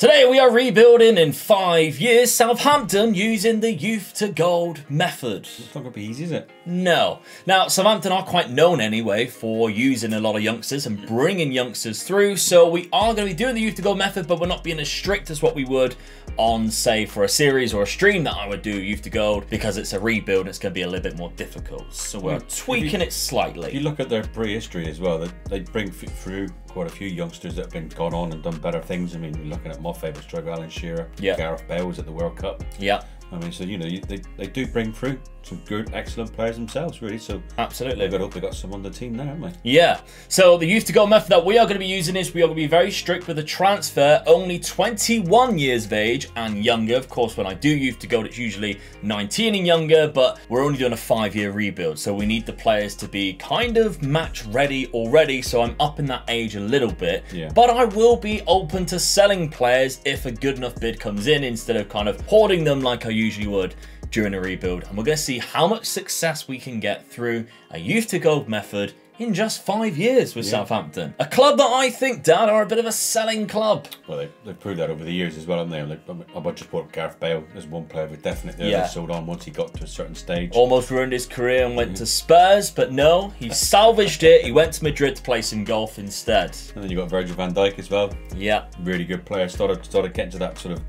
Today we are rebuilding in five years Southampton using the youth to gold method. It's not going to be easy, is it? No. Now, Southampton are quite known anyway for using a lot of youngsters and bringing youngsters through, so we are going to be doing the youth to gold method, but we're not being as strict as what we would on, say, for a series or a stream that I would do youth to gold because it's a rebuild it's going to be a little bit more difficult. So we're tweaking you, it slightly. If you look at their pre-history as well, they, they bring through quite a few youngsters that have been gone on and done better things. I mean, looking at my favourite striker, Alan Shearer. Yeah. Gareth Bale was at the World Cup. Yeah. I mean, so you know, you, they, they do bring through some good, excellent players themselves, really. So absolutely, they've got hope they got some on the team there, haven't they? Yeah. So the youth to go method that we are going to be using is we are going to be very strict with the transfer. Only 21 years of age and younger. Of course, when I do youth to go, it's usually 19 and younger, but we're only doing a five-year rebuild, so we need the players to be kind of match ready already. So I'm up in that age a little bit. Yeah. But I will be open to selling players if a good enough bid comes in instead of kind of hoarding them like I usually would during a rebuild. And we're going to see how much success we can get through a youth to gold method in just five years with yeah. Southampton. A club that I think, Dad, are a bit of a selling club. Well, they, they've proved that over the years as well, haven't they? Like, I just bought Gareth Bale as one player who definitely yeah. sold on once he got to a certain stage. Almost ruined his career and went mm -hmm. to Spurs, but no, he salvaged it. He went to Madrid to play some golf instead. And then you got Virgil van Dijk as well. Yeah. Really good player. Started, started getting to that sort of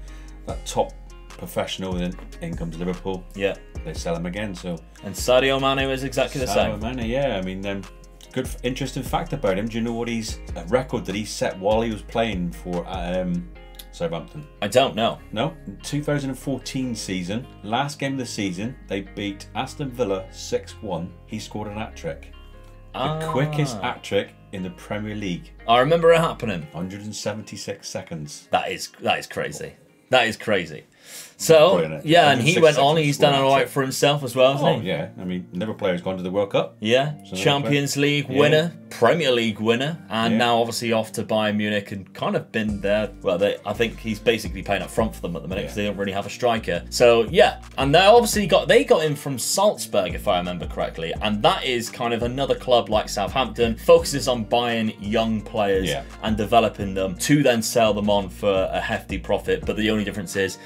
that top professional, then in comes Liverpool. Yeah. They sell him again, so. And Sadio Mane is exactly the same. Sadio Mane, yeah. I mean, um, good, interesting fact about him. Do you know what he's a record that he set while he was playing for um, Southampton? I don't know. No, 2014 season, last game of the season, they beat Aston Villa 6-1. He scored an hat trick. The ah. quickest hat trick in the Premier League. I remember it happening. 176 seconds. That is that is crazy. That is crazy. So yeah, and he went on. He's done all right for himself as well. Oh yeah, I mean, never player has gone to the World Cup. Yeah, so Champions League yeah. winner, Premier League winner, and yeah. now obviously off to Bayern Munich and kind of been there. Well, they, I think he's basically playing up front for them at the minute because yeah. they don't really have a striker. So yeah, and they obviously got they got him from Salzburg if I remember correctly, and that is kind of another club like Southampton focuses on buying young players and developing them to then sell them on for a hefty profit. But the only difference is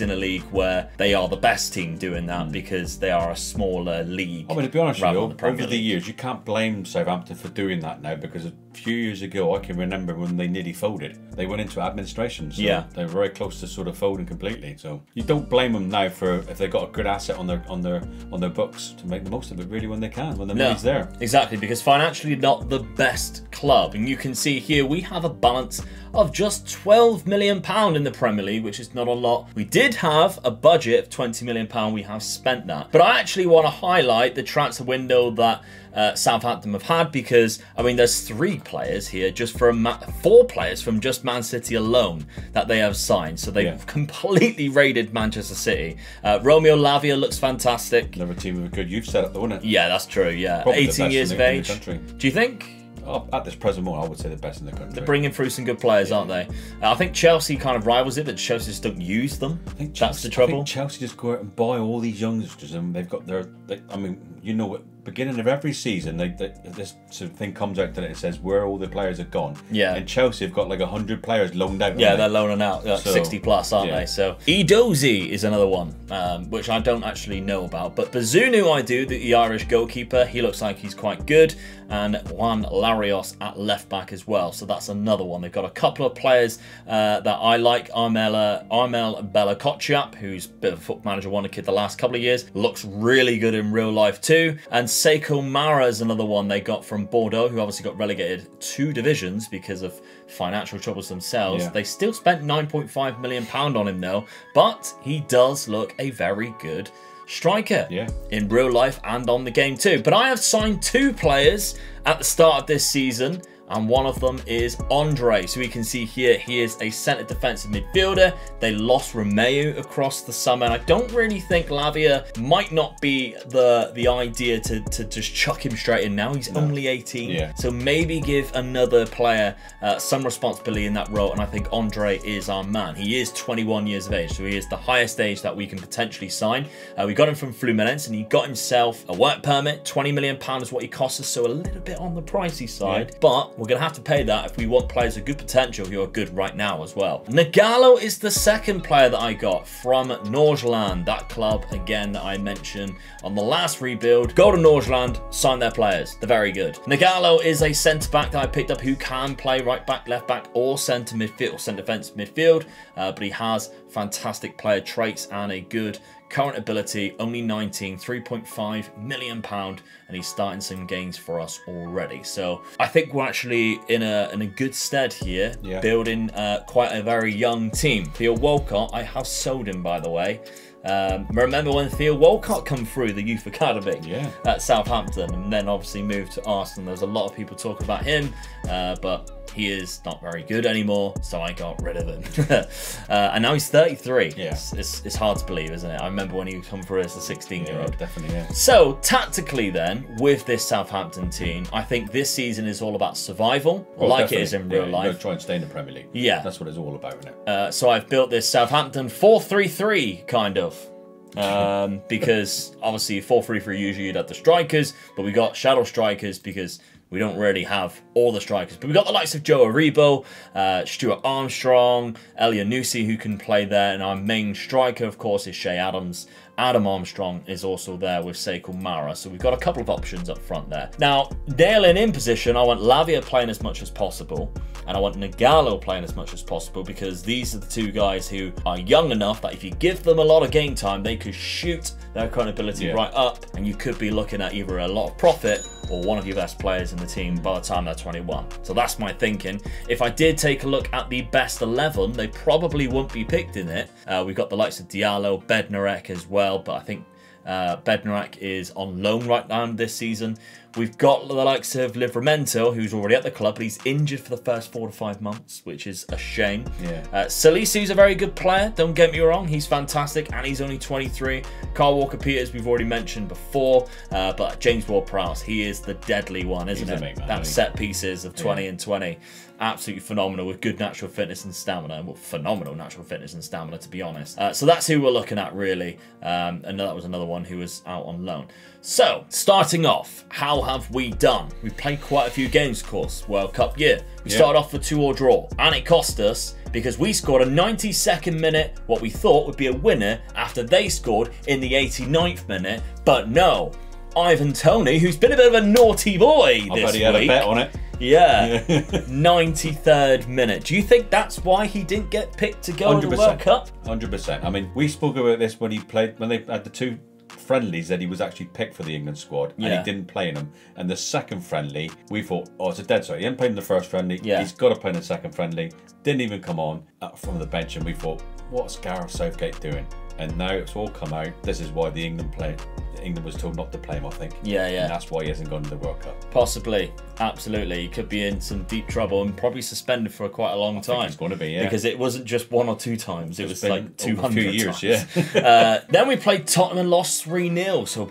In a league where they are the best team doing that because they are a smaller league. I mean, to be honest with you, over the, the years, you can't blame Southampton for doing that now because a few years ago, I can remember when they nearly folded. They went into administration, so yeah. they were very close to sort of folding completely. So you don't blame them now for if they've got a good asset on their on their on their books to make the most of it really when they can when the no, money's there. Exactly, because financially not the best club, and you can see here we have a balance of just 12 million pound in the Premier League, which is not a lot. We did have a budget of 20 million pound. We have spent that, but I actually want to highlight the transfer window that uh, Southampton have had because I mean there's three players here just from four players from just Man City alone that they have signed. So they've yeah. completely raided Manchester City. Uh, Romeo Lavia looks fantastic. Another team with a good youth setup though isn't it? Yeah that's true yeah. Probably 18 years of age. do you think at this present moment, I would say the best in the country. They're bringing through some good players, aren't they? Uh, I think Chelsea kind of rivals it, but Chelsea just don't use them. I think Chelsea, that's the trouble. Chelsea just go out and buy all these youngsters, and they've got their. They, I mean, you know what? beginning of every season, they, they, this sort of thing comes out that it says where all the players are gone. Yeah. And Chelsea have got like hundred players loaned out. Yeah, they're loaning out like so, sixty plus, aren't yeah. they? So Edozie is another one, um, which I don't actually know about, but Bazunu I do. The, the, Irish goalkeeper, he looks like he's quite good, and Juan Larios at left back as well. So that's another one. They've got a couple of players uh, that I like. Armela Armel Bella Kotchap, who's of a foot manager wonder kid the last couple of years, looks really good in real life too, and Sekou Mara is another one they got from Bordeaux, who obviously got relegated two divisions because of financial troubles themselves. Yeah. They still spent £9.5 million on him though, but he does look a very good striker yeah. in real life and on the game too. But I have signed two players at the start of this season and one of them is Andre. So we can see here, he is a centre defensive midfielder. They lost Romeo across the summer, and I don't really think Lavia might not be the the idea to, to just chuck him straight in now. He's no. only 18, yeah. so maybe give another player uh, some responsibility in that role, and I think Andre is our man. He is 21 years of age, so he is the highest age that we can potentially sign. Uh, we got him from Fluminense, and he got himself a work permit. 20 million pound is what he cost us, so a little bit on the pricey side, yeah. but we're going to have to pay that if we want players of good potential who are good right now as well. Nagalo is the second player that I got from Nordsjælland, that club, again, that I mentioned on the last rebuild. Go to Nordsjælland, sign their players. They're very good. Nagalo is a centre-back that I picked up who can play right back, left back, or centre midfield, centre defence midfield, uh, but he has fantastic player traits and a good current ability, only 19, 3.5 million pound, and he's starting some games for us already. So I think we're actually in a in a good stead here, yeah. building uh, quite a very young team. Theo Walcott, I have sold him by the way. Um, remember when Theo Walcott come through the youth academy yeah. at Southampton and then obviously moved to Arsenal. There's a lot of people talk about him, uh, but he is not very good anymore, so I got rid of him. uh, and now he's 33. Yeah. It's, it's, it's, hard to believe, isn't it? I remember when he come through as a 16 year old. Yeah, definitely, yeah. So, tactically, then, with this Southampton team, I think this season is all about survival, well, like definitely. it is in real yeah, life. Try and stay in the Premier League. Yeah. That's what it's all about, isn't it? Uh, so, I've built this Southampton 4 3 3 kind of. Um, because obviously 4 3 3 usually you'd have the strikers, but we got shadow strikers because we don't really have all the strikers, but we've got the likes of Joe Aribo, uh, Stuart Armstrong, Elyounoussi who can play there, and our main striker, of course, is Che Adams. Adam Armstrong is also there with Sekou Mara, so we've got a couple of options up front there. Now, nailing in position, I want Lavia playing as much as possible, and I want Nagalo playing as much as possible because these are the two guys who are young enough that if you give them a lot of game time, they could shoot their current ability yeah. right up, and you could be looking at either a lot of profit or one of your best players in the team by the time they're 21. So that's my thinking. If I did take a look at the best 11, they probably won't be picked in it. Uh, we've got the likes of Diallo, Bednarek as well, but I think uh, Bednarek is on loan right now this season. We've got the likes of Livramento, who's already at the club, but he's injured for the first four to five months, which is a shame. Yeah. Uh, Salisu's a very good player, don't get me wrong. He's fantastic, and he's only 23. Kyle Walker-Peters, we've already mentioned before, uh, but James Ward-Prowse, he is the deadly one, isn't he's it? that set pieces of 20 yeah. and 20 absolutely phenomenal with good natural fitness and stamina. Well, phenomenal natural fitness and stamina, to be honest. Uh, so that's who we're looking at, really. Um, and that was another one who was out on loan. So, starting off, how have we done? We've played quite a few games, of course, World Cup year. We yeah. started off with two or draw, and it cost us because we scored a 92nd minute, what we thought would be a winner, after they scored in the 89th minute. But no, Ivan Toney, who's been a bit of a naughty boy I this bet he week. had a bet on it. Yeah. 93rd minute. Do you think that's why he didn't get picked to go 100%. to the World Cup? 100%. I mean, we spoke about this when he played, when they had the two friendlies that he was actually picked for the England squad and yeah. he didn't play in them. And the second friendly, we thought, oh, it's a dead sorry. He didn't play in the first friendly. Yeah. He's got to play in the second friendly. Didn't even come on uh, from the bench. And we thought, what's Gareth Southgate doing? And now it's all come out. This is why the England play England was told not to play him, I think. Yeah, yeah. And that's why he hasn't gone to the World Cup. Possibly, absolutely. He could be in some deep trouble and probably suspended for quite a long I time. It's going to be, yeah. Because it wasn't just one or two times; it it's was like two hundred years. Times. Yeah. uh, then we played Tottenham and lost three 0 So,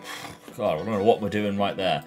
God, I don't know what we're doing right there.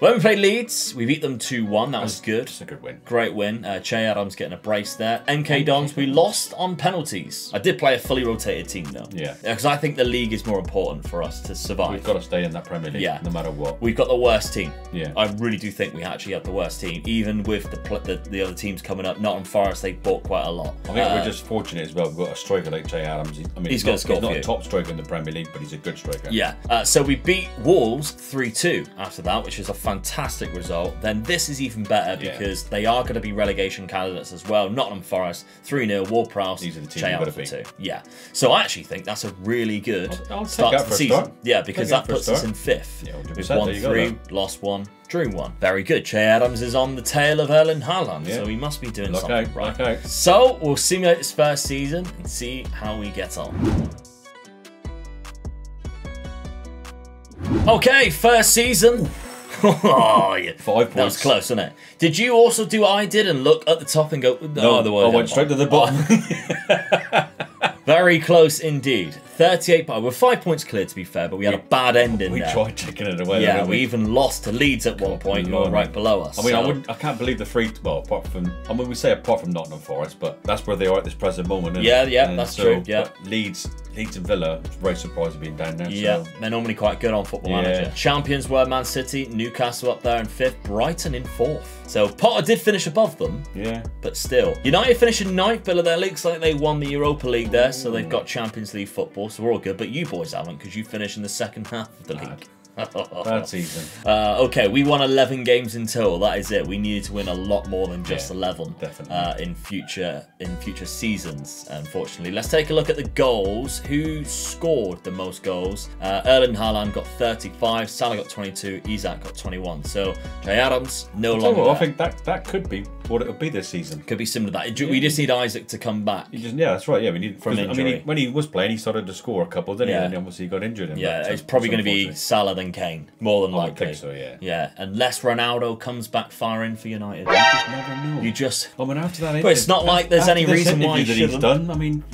When we played Leeds, we beat them 2 1. That was good. It's a good win. Great win. Uh, che Adams getting a brace there. MK Dons, we lost on penalties. I did play a fully rotated team though. Yeah. Because I think the league is more important for us to survive. We've got to stay in that Premier League yeah. no matter what. We've got the worst team. Yeah. I really do think we actually have the worst team. Even with the the, the other teams coming up, Nottingham Forest, they bought quite a lot. I think uh, we're just fortunate as well. We've got a striker like Che Adams. I mean, he's, he's not, he's not a top striker in the Premier League, but he's a good striker. Yeah. Uh, so we beat Wolves 3 2 after that, which is a fantastic result then this is even better because yeah. they are going to be relegation candidates as well. Nottingham Forest, 3 0, Ward Prowse, These are the teams for 2. Yeah. So I actually think that's a really good I'll, I'll start to the season. Start. Yeah, because that puts us in fifth. Yeah, We've won 3, lost 1, drew 1. Very good. Che Adams is on the tail of Erling Haaland, yeah. so he must be doing Look something out, right. Out. So we'll simulate his first season and see how we get on. Okay, first season. Oh, yeah. Five points. That was close, wasn't it? Did you also do what I did and look at the top and go, oh, no, the I went straight to the bottom. Very close indeed. 38 points. We're five points clear, to be fair, but we had a bad ending We there. tried taking it away. Yeah, we, we, even lost to Leeds at one point, who were right below us. I mean, so. I wouldn't. I can't believe the free. Well, apart from, I mean, we say apart from Nottingham Forest, but that's where they are at this present moment. Yeah, yeah, and that's so, true. Yeah, Leeds Leeds and Villa, very surprised of being down there. Yeah, so. they're normally quite good on Football yeah. Manager. Champions were Man City, Newcastle up there in fifth, Brighton in fourth. So Potter did finish above them. Yeah. But still. United finishing ninth, but it looks like they won the Europa League there, so they've got Champions League football, so we're all good. But you boys haven't, because you finished in the second half of the league. Bad season. Uh, okay, we won 11 games in total. That is it. We needed to win a lot more than just yeah, 11 definitely. Uh, in future in future seasons. Unfortunately, let's take a look at the goals. Who scored the most goals? Uh, Erling Haaland got 35. Salah got 22. Isak got 21. So Che Adams no longer. What, I think that that could be what it would be this season. Could be similar to that. We just need Isak to come back. Just, yeah, that's right. Yeah, we need from injury. I mean, he, when he was playing, he started to score a couple, then yeah. he? And obviously he got injured. yeah, it's probably going to be Salah than Kane, more than likely. I think so. Yeah. Yeah, unless Ronaldo comes back firing for United. You just never know. You just. I mean, after that, but it's not like there's any reason why that he's done. I mean,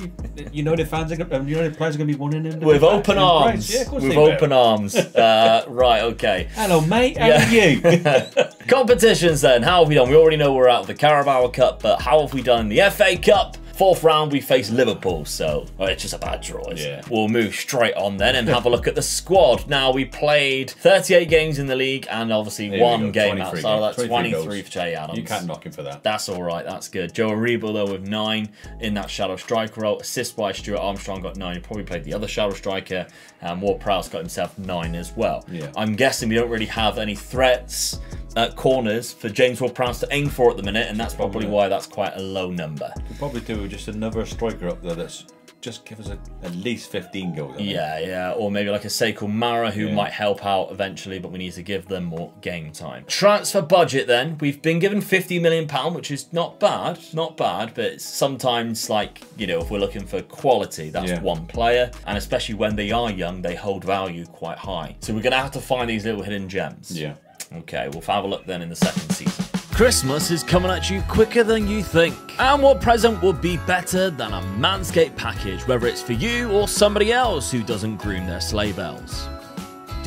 you know the fans, are, um, the players are going to be wanting him with open arms. Yeah, with open arms. Uh, right. Okay. Hello, mate. How are you? Competitions then. How have we done? We already know we're out of the Carabao Cup, but how have we done the FA Cup? Fourth round, we face Liverpool, so well, it's just a bad draw. Yeah. We'll move straight on then and have a look at the squad. Now, we played 38 games in the league and obviously Here one game outside of that. 23 for Che Adams. You can't knock him for that. That's all right. That's good. Joe Aribo, though, with nine in that shadow striker role. Assist by Stuart Armstrong got nine. He probably played the other shadow striker. And Ward Prowse got himself nine as well. Yeah. I'm guessing we don't really have any threats at corners for James Ward-Prowse to aim for at the minute, and that's probably, probably why that's quite a low number. Could probably do just another striker up there that's just give us a, at least 15 goals. Yeah, yeah. Or maybe like a Sekou Mara who yeah. might help out eventually, but we need to give them more game time. Transfer budget then. We've been given £50 million, which is not bad. Not bad, but sometimes like, you know, if we're looking for quality, that's yeah. one player. And especially when they are young, they hold value quite high. So we're going to have to find these little hidden gems. Yeah. Okay, we'll have a look then in the second season. Christmas is coming at you quicker than you think. And what present would be better than a Manscaped package, whether it's for you or somebody else who doesn't groom their sleigh bells?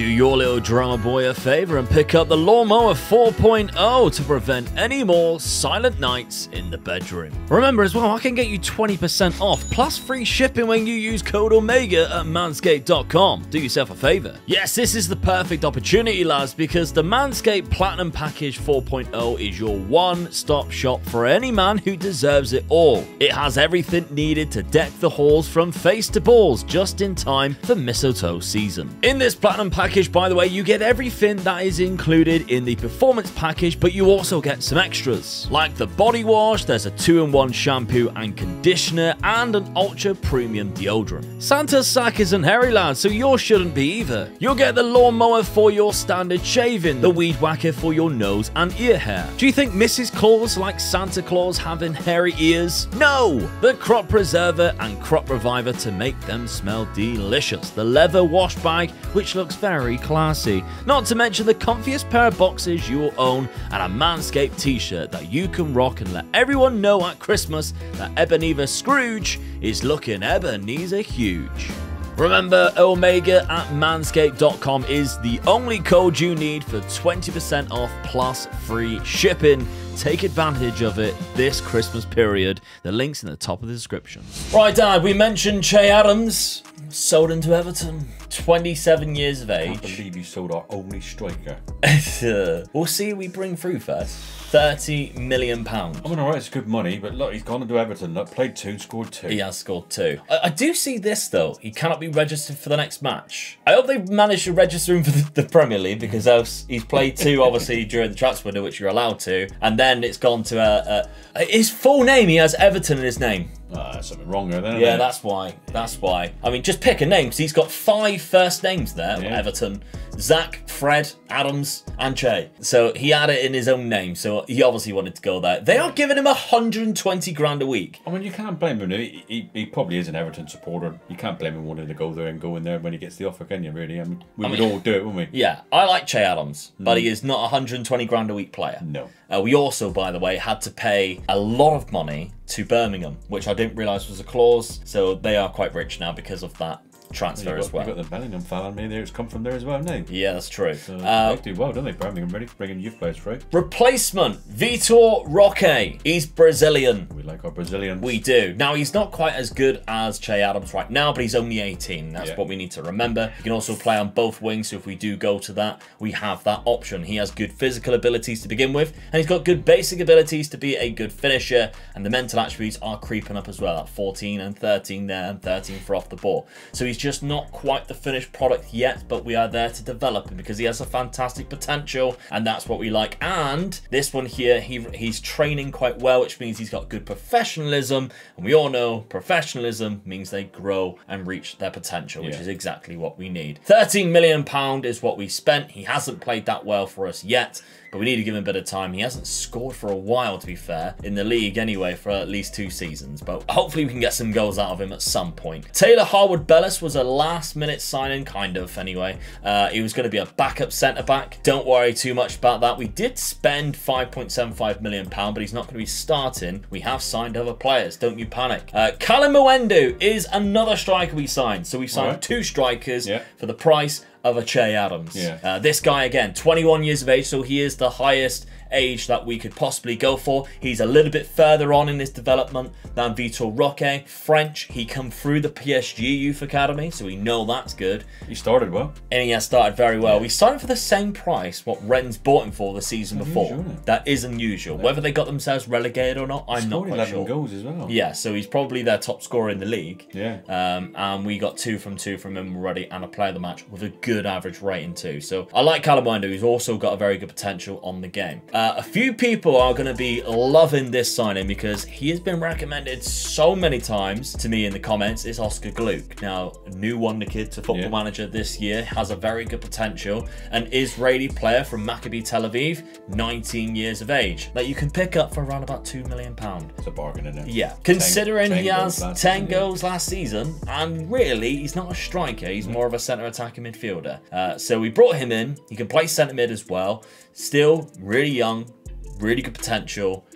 Do your little drummer boy a favor and pick up the Lawnmower 4.0 to prevent any more silent nights in the bedroom. Remember as well, I can get you 20% off plus free shipping when you use code OMEGA at manscaped.com. Do yourself a favor. Yes, this is the perfect opportunity, lads, because the Manscaped Platinum Package 4.0 is your one-stop shop for any man who deserves it all. It has everything needed to deck the halls from face to balls just in time for mistletoe season. In this Platinum Package package, by the way, you get everything that is included in the performance package, but you also get some extras. Like the body wash, there's a 2-in-1 shampoo and conditioner, and an ultra premium deodorant. Santa's sack isn't hairy, lads, so yours shouldn't be either. You'll get the lawnmower for your standard shaving, the weed whacker for your nose and ear hair. Do you think Mrs. Claus like Santa Claus having hairy ears? No! The crop preserver and crop reviver to make them smell delicious. The leather wash bag, which looks very very classy. Not to mention the comfiest pair of boxes you will own and a Manscaped t-shirt that you can rock and let everyone know at Christmas that Ebenezer Scrooge is looking Ebenezer huge. Remember, Omega at manscaped.com is the only code you need for 20% off plus free shipping. Take advantage of it this Christmas period. The link's in the top of the description. Right, Dad, we mentioned Che Adams sold into Everton. 27 years of age. I can't believe you sold our only striker. we'll see we bring through first. 30 million pounds. I mean, alright, it's good money, but look, he's gone into Everton. Look, played two, scored two. He has scored two. I, I, do see this though. He cannot be registered for the next match. I hope they've managed to register him for the, the Premier League because else he's played two, obviously during the transfer window, which you're allowed to, and then it's gone to a, a his full name. He has Everton in his name. Uh, something wrong there, Yeah, that's why. That's why. I mean, just pick a name. Because he's got five first names there. Yeah. Everton, Zach, Fred, Adams, and Che. So he had it in his own name. So he obviously wanted to go there. They are giving him 120 grand a week. I mean, you can't blame him. He, he, he probably is an Everton supporter. You can't blame him wanting to go there and go in there when he gets the offer, can you? Really? I mean, we I would mean, all do it, wouldn't we? Yeah, I like Che Adams, mm. but he is not a 120 grand a week player. No. Uh, we also, by the way, had to pay a lot of money to Birmingham, which I didn't realise was a clause. So they are quite rich now because of that. Transfer got, as well. You've got the Bellingham family there. It's come from there as well, no? Yeah, that's true. So uh, they do well, don't they? Birmingham ready bringing youth players through. Replacement Vitor Roque. He's Brazilian. We like our Brazilians. We do. Now he's not quite as good as Che Adams right now, but he's only 18. That's yeah. what we need to remember. He can also play on both wings, so if we do go to that, we have that option. He has good physical abilities to begin with, and he's got good basic abilities to be a good finisher, and the mental attributes are creeping up as well at 14 and 13 there, and 13 for off the ball. So he's just not quite the finished product yet, but we are there to develop him because he has a fantastic potential, and that's what we like. And this one here, he he's training quite well, which means he's got good professionalism, and we all know professionalism means they grow and reach their potential, which yeah. is exactly what we need. 13 million pound is what we spent. He hasn't played that well for us yet but we need to give him a bit of time. He hasn't scored for a while, to be fair, in the league anyway, for at least two seasons, but hopefully we can get some goals out of him at some point. Taylor Harwood-Bellis was a last-minute signing, kind of, anyway. Uh, he was going to be a backup centre-back. Don't worry too much about that. We did spend £5.75 million, but he's not going to be starting. We have signed other players. Don't you panic. Uh, Kalimuendo is another striker we signed. So we signed right. two strikers yeah. for the price of a Che Adams. Yeah. Uh, this guy, again, 21 years of age, so he is the highest age that we could possibly go for. He's a little bit further on in his development than Vitor Roque. French, he come through the PSG Youth Academy, so we know that's good. He started well. And he has started very well. Yeah. We signed for the same price what Rennes bought him for the season before. That is unusual. Yeah. Whether they got themselves relegated or not, I'm not quite 11 sure. goals as well. Yeah, so he's probably their top scorer in the league. Yeah. Um, and we got two from two from him already and a player of the match with a good average rating too. So I like Kalimuendo, who's also got a very good potential on the game. Uh, a few people are going to be loving this signing because he has been recommended so many times to me in the comments. It's Oscar Gloukh. Now, new Wonder Kid to Football yeah. Manager this year, has a very good potential. An Israeli player from Maccabi Tel Aviv, 19 years of age, that you can pick up for around about £2 million. It's a bargain, isn't it? Yeah. Considering 10, 10 he has 10 season, goals last season, and really, he's not a striker. He's more of a centre attacking midfielder. Uh, so we brought him in. He can play centre mid as well. Still really young, really good potential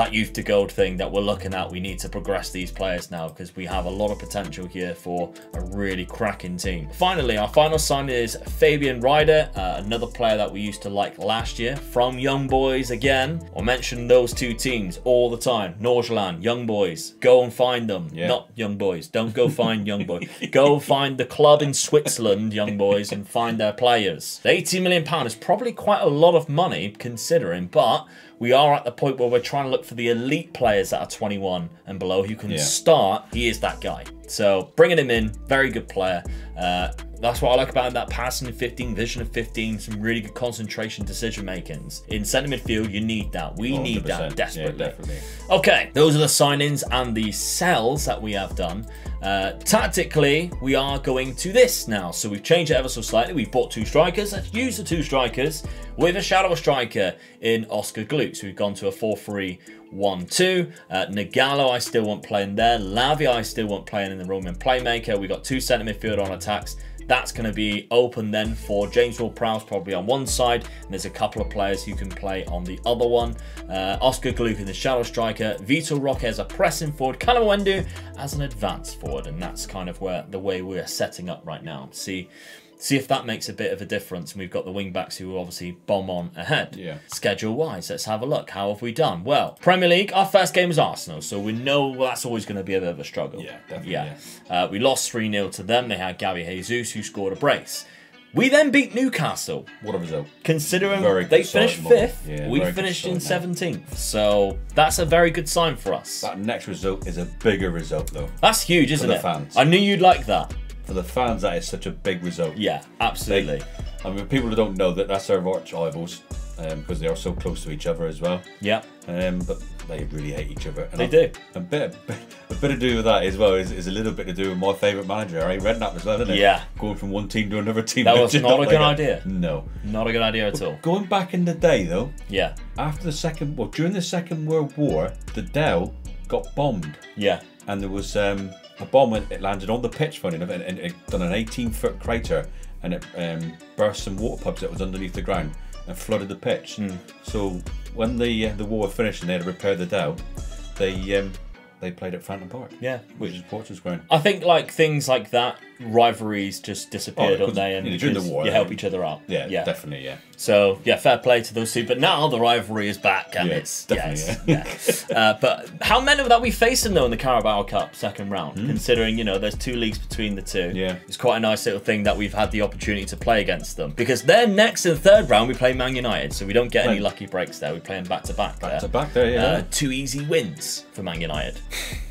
that youth to gold thing that we're looking at. We need to progress these players now because we have a lot of potential here for a really cracking team. Finally, our final sign is Fabian Rieder, uh, another player that we used to like last year from Young Boys again. I'll mention those two teams all the time. Nordsjælland, Young Boys. Go and find them. Yeah. Not Young Boys. Don't go find Young Boys. Go find the club in Switzerland, Young Boys, and find their players. The 80 million pound is probably quite a lot of money considering, but we are at the point where we're trying to look for the elite players that are 21 and below who can yeah. start. He is that guy. So bringing him in, very good player. Uh, that's what I like about that passing of 15, vision of 15, some really good concentration decision makings. In centre midfield, you need that. We 100%. need that desperately. Yeah, okay, those are the signings and the sells that we have done. Uh, tactically, we are going to this now. So we've changed it ever so slightly. We've bought two strikers. Let's use the two strikers with a shadow striker in Oscar Gloukh. So we've gone to a 4-3-1-2. Uh, Nagalo, I still want playing there. Lavia, I still want playing in the roaming playmaker. We've got two centre midfield on attacks. That's going to be open then for James Ward-Prowse probably on one side, and there's a couple of players who can play on the other one. Uh, Oscar in the shadow striker, Vitor Roque as a pressing forward, Callum as an advanced forward, and that's kind of where the way we're setting up right now. See see if that makes a bit of a difference. And we've got the wing backs who obviously bomb on ahead. Yeah. Schedule wise, let's have a look. How have we done? Well, Premier League, our first game is Arsenal, so we know that's always going to be a bit of a struggle. Yeah, definitely. Yeah. yeah. Uh, we lost 3 0 to them. They had Gabby Jesus who scored a brace. We then beat Newcastle. What a result. Considering they finished fifth, yeah, we finished in 17th. So that's a very good sign for us. That next result is a bigger result, though. That's huge, isn't it? Fans. I knew you'd like that for the fans, that is such a big result. Yeah, absolutely. They, I mean, people who don't know that that's our arch rivals um, because they are so close to each other as well. Yeah. Um, but they really hate each other. And they I, do. A bit, a bit to do with that as well is, is a little bit to do with my favourite manager, Harry Redknapp as well, isn't it? Yeah. Going from one team to another team. That was not a good idea. No. Not a good idea at all. Going back in the day though. Yeah. After the second, well, during the Second World War, the Dell got bombed. Yeah. And there was um, a bomb went, it landed on the pitch, funny enough, and, and it done an 18 foot crater and it um, burst some water pipes that was underneath the ground and flooded the pitch. Mm. So when the uh, the war finished and they had to repair the Dell, they um, they played at Fratton Park. Yeah, which is Portsmouth Ground. I think like things like that rivalries just disappeared, oh, don't they? And during the war, you help each other out. Yeah, yeah, definitely, yeah. So yeah, fair play to those two. But now the rivalry is back, and yeah, it's definitely, yes, yeah. uh, but how many that we facing though in the Carabao Cup second round? Mm. Considering you know there's two leagues between the two. Yeah, it's quite a nice little thing that we've had the opportunity to play against them because then next in the third round we play Man United, so we don't get right. any lucky breaks there. We play them back to back. Back to back there, yeah. Uh, two easy wins for Man United.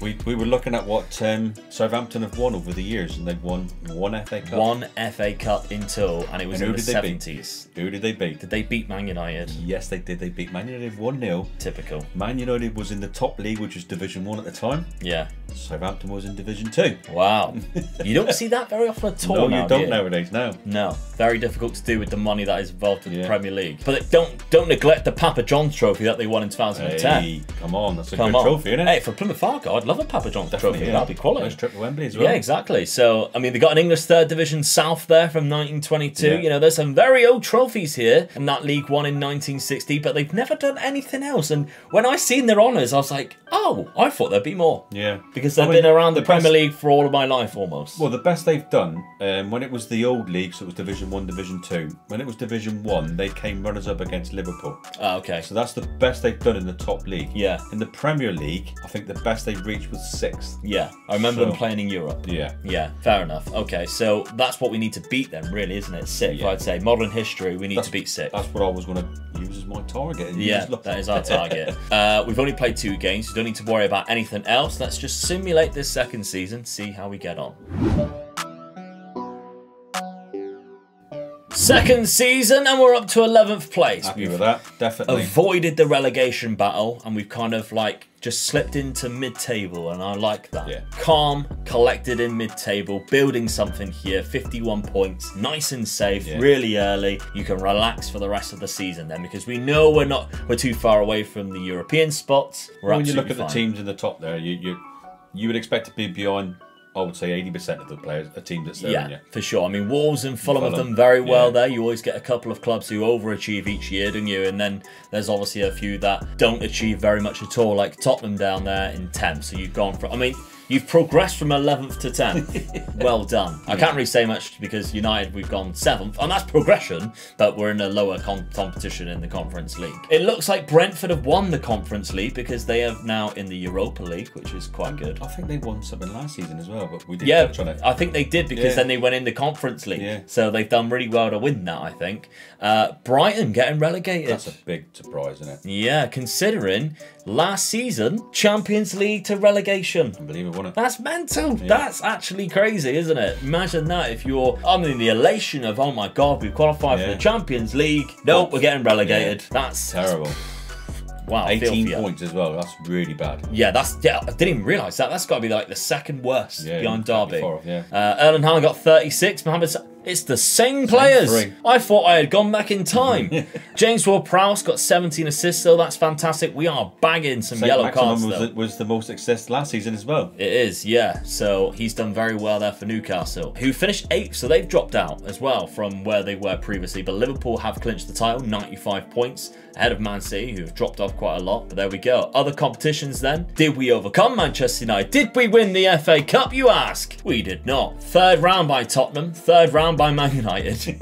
we we were looking at what um, Southampton have won over the years, and they've won one FA Cup. One FA Cup in total, and it was and in the seventies. Who did they beat? Did they beat Man United? Yes, they did. They beat Man United one 0 Typical. Man United was in the top league, which was Division One at the time. Yeah. Southampton was in Division Two. Wow. you don't see that very often at all. No, now, you don't do nowadays. No. No. Very difficult to do with the money that is involved in yeah. the Premier League. But don't don't neglect the Papa John's Trophy that they won in 2010. Hey, come on, that's a come good on. trophy, isn't it? Hey, for Plymouth Fargo, I'd love a Papa John's Definitely, Trophy. Yeah. That'd be quality. Nice trip to Wembley as well. Yeah, exactly. So, I mean, they got an English Third Division South there from 1922. Yeah. You know, there's some very old trophies here, and that league won in 1960, but they've never done anything else. And when I seen their honours, I was like, oh, I thought there'd be more. Yeah. Because they've I mean, been around the, the Premier best, League for all of my life almost. Well, the best they've done, um, when it was the old league, so it was Division 1, Division 2, when it was Division 1, they came runners up against Liverpool. Oh, okay. So that's the best they've done in the top league. Yeah. In the Premier League, I think the best they reached was sixth. Yeah. I remember so, them playing in Europe. Yeah. Yeah, fair enough. Okay, so that's what we need to beat them, really, isn't it? Six, yeah. I'd say. Modern history, we need that's, to beat six. That's what I was going to use as my target. Yeah, that is our target. uh, we've only played two games, so don't need to worry about anything else. Let's just simulate this second season, see how we get on. Second season, and we're up to 11th place. Happy we've with that, definitely. Avoided the relegation battle, and we've kind of like just slipped into mid-table, and I like that. Yeah. Calm, collected in mid-table, building something here. 51 points, nice and safe, yeah. really early. You can relax for the rest of the season then, because we know we're not we're too far away from the European spots. We're when you look at fine. the teams in the top there, you you you would expect to be beyond I would say 80% of the players, the team that's there. Yeah, for sure. I mean, Wolves and Fulham, Fulham have done very well yeah. there. You always get a couple of clubs who overachieve each year, don't you? And then there's obviously a few that don't achieve very much at all, like Tottenham down there in 10th. So you've gone from, I mean, You've progressed from 11th to 10th. well done. I can't really say much because United, we've gone 7th, and that's progression, but we're in a lower competition in the Conference League. It looks like Brentford have won the Conference League because they are now in the Europa League, which is quite good. I think they won something last season as well, but we did yeah, touch on it. I think they did because yeah. then they went in the Conference League. Yeah. So they've done really well to win that, I think. Uh, Brighton getting relegated. That's a big surprise, isn't it? Yeah, considering last season, Champions League to relegation. Unbelievable, it? That's mental. Yeah. That's actually crazy, isn't it? Imagine that if you're, I mean, the elation of, oh my God, we've qualified yeah. for the Champions League. Nope, we're getting relegated. Yeah. That's terrible. Wow, 18 points as well. That's really bad. Yeah, that's yeah. I didn't even realise that. That's got to be like the second worst yeah, behind Derby. Before, yeah. Uh, Erling Haaland got 36. Mohamed it's the same players. I thought I had gone back in time. James Ward-Prowse got 17 assists, so That's fantastic. We are bagging some yellow cards. Was the, was the most assists last season as well. It is, yeah. So he's done very well there for Newcastle, who finished eighth. So they've dropped out as well from where they were previously. But Liverpool have clinched the title, 95 points ahead of Man City, who've dropped off quite a lot. But there we go. Other competitions then. Did we overcome Manchester United? Did we win the FA Cup, you ask? We did not. Third round by Tottenham, third round by Man United.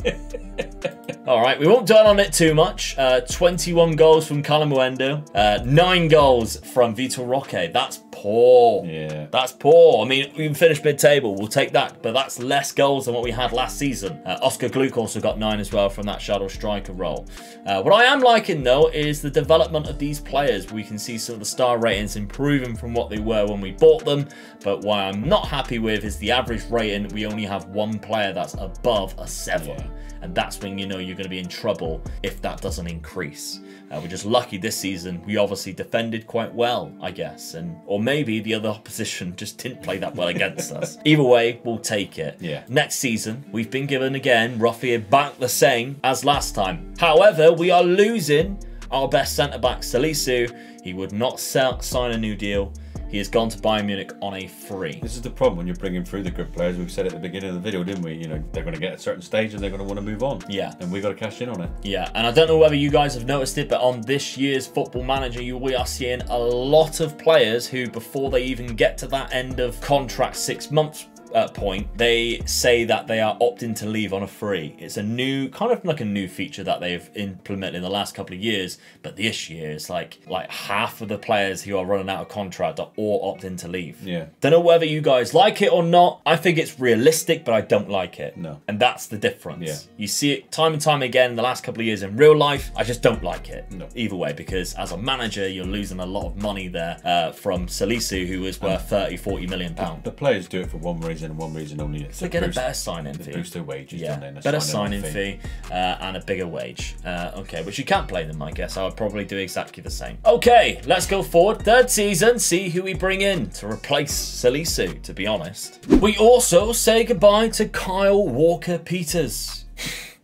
All right, we won't dwell on it too much. Uh, 21 goals from Callum uh, 9 goals from Vitor Roque. That's poor. Yeah. That's poor. I mean, we finished mid-table. We'll take that, but that's less goals than what we had last season. Uh, Oscar Gloukh also got 9 as well from that shadow striker role. Uh, what I am liking, though, is the development of these players. We can see some of the star ratings improving from what they were when we bought them, but what I'm not happy with is the average rating. We only have one player that's above a 7. Yeah and that's when you know you're going to be in trouble if that doesn't increase. Uh, we're just lucky this season. We obviously defended quite well, I guess, and or maybe the other opposition just didn't play that well against us. Either way, we'll take it. Yeah. Next season, we've been given again roughly about the same as last time. However, we are losing our best centre back, Salisu. He would not sell, sign a new deal. He has gone to Bayern Munich on a free. This is the problem when you're bringing through the good players. We've said at the beginning of the video, didn't we? You know, they're going to get a certain stage and they're going to want to move on. Yeah. And we've got to cash in on it. Yeah. And I don't know whether you guys have noticed it, but on this year's Football Manager, we are seeing a lot of players who, before they even get to that end of contract six months uh, point, they say that they are opting to leave on a free. It's a new, kind of like a new feature that they've implemented in the last couple of years. But this year, it's like like half of the players who are running out of contract are all opting to leave. Yeah. Don't know whether you guys like it or not. I think it's realistic, but I don't like it. No. And that's the difference. Yeah. You see it time and time again the last couple of years in real life. I just don't like it. No. Either way, because as a manager, you're losing a lot of money there uh, from Salisu, who was worth 30, 40 million pounds. The players do it for one reason and one reason only. It's They get a better sign-in fee. Boost their wages, Yeah, better sign-in fee, uh, and a bigger wage. Uh, okay, which you can't blame them, I guess. I would probably do exactly the same. Okay, let's go forward. Third season, see who we bring in to replace Salisu, to be honest. We also say goodbye to Kyle Walker-Peters.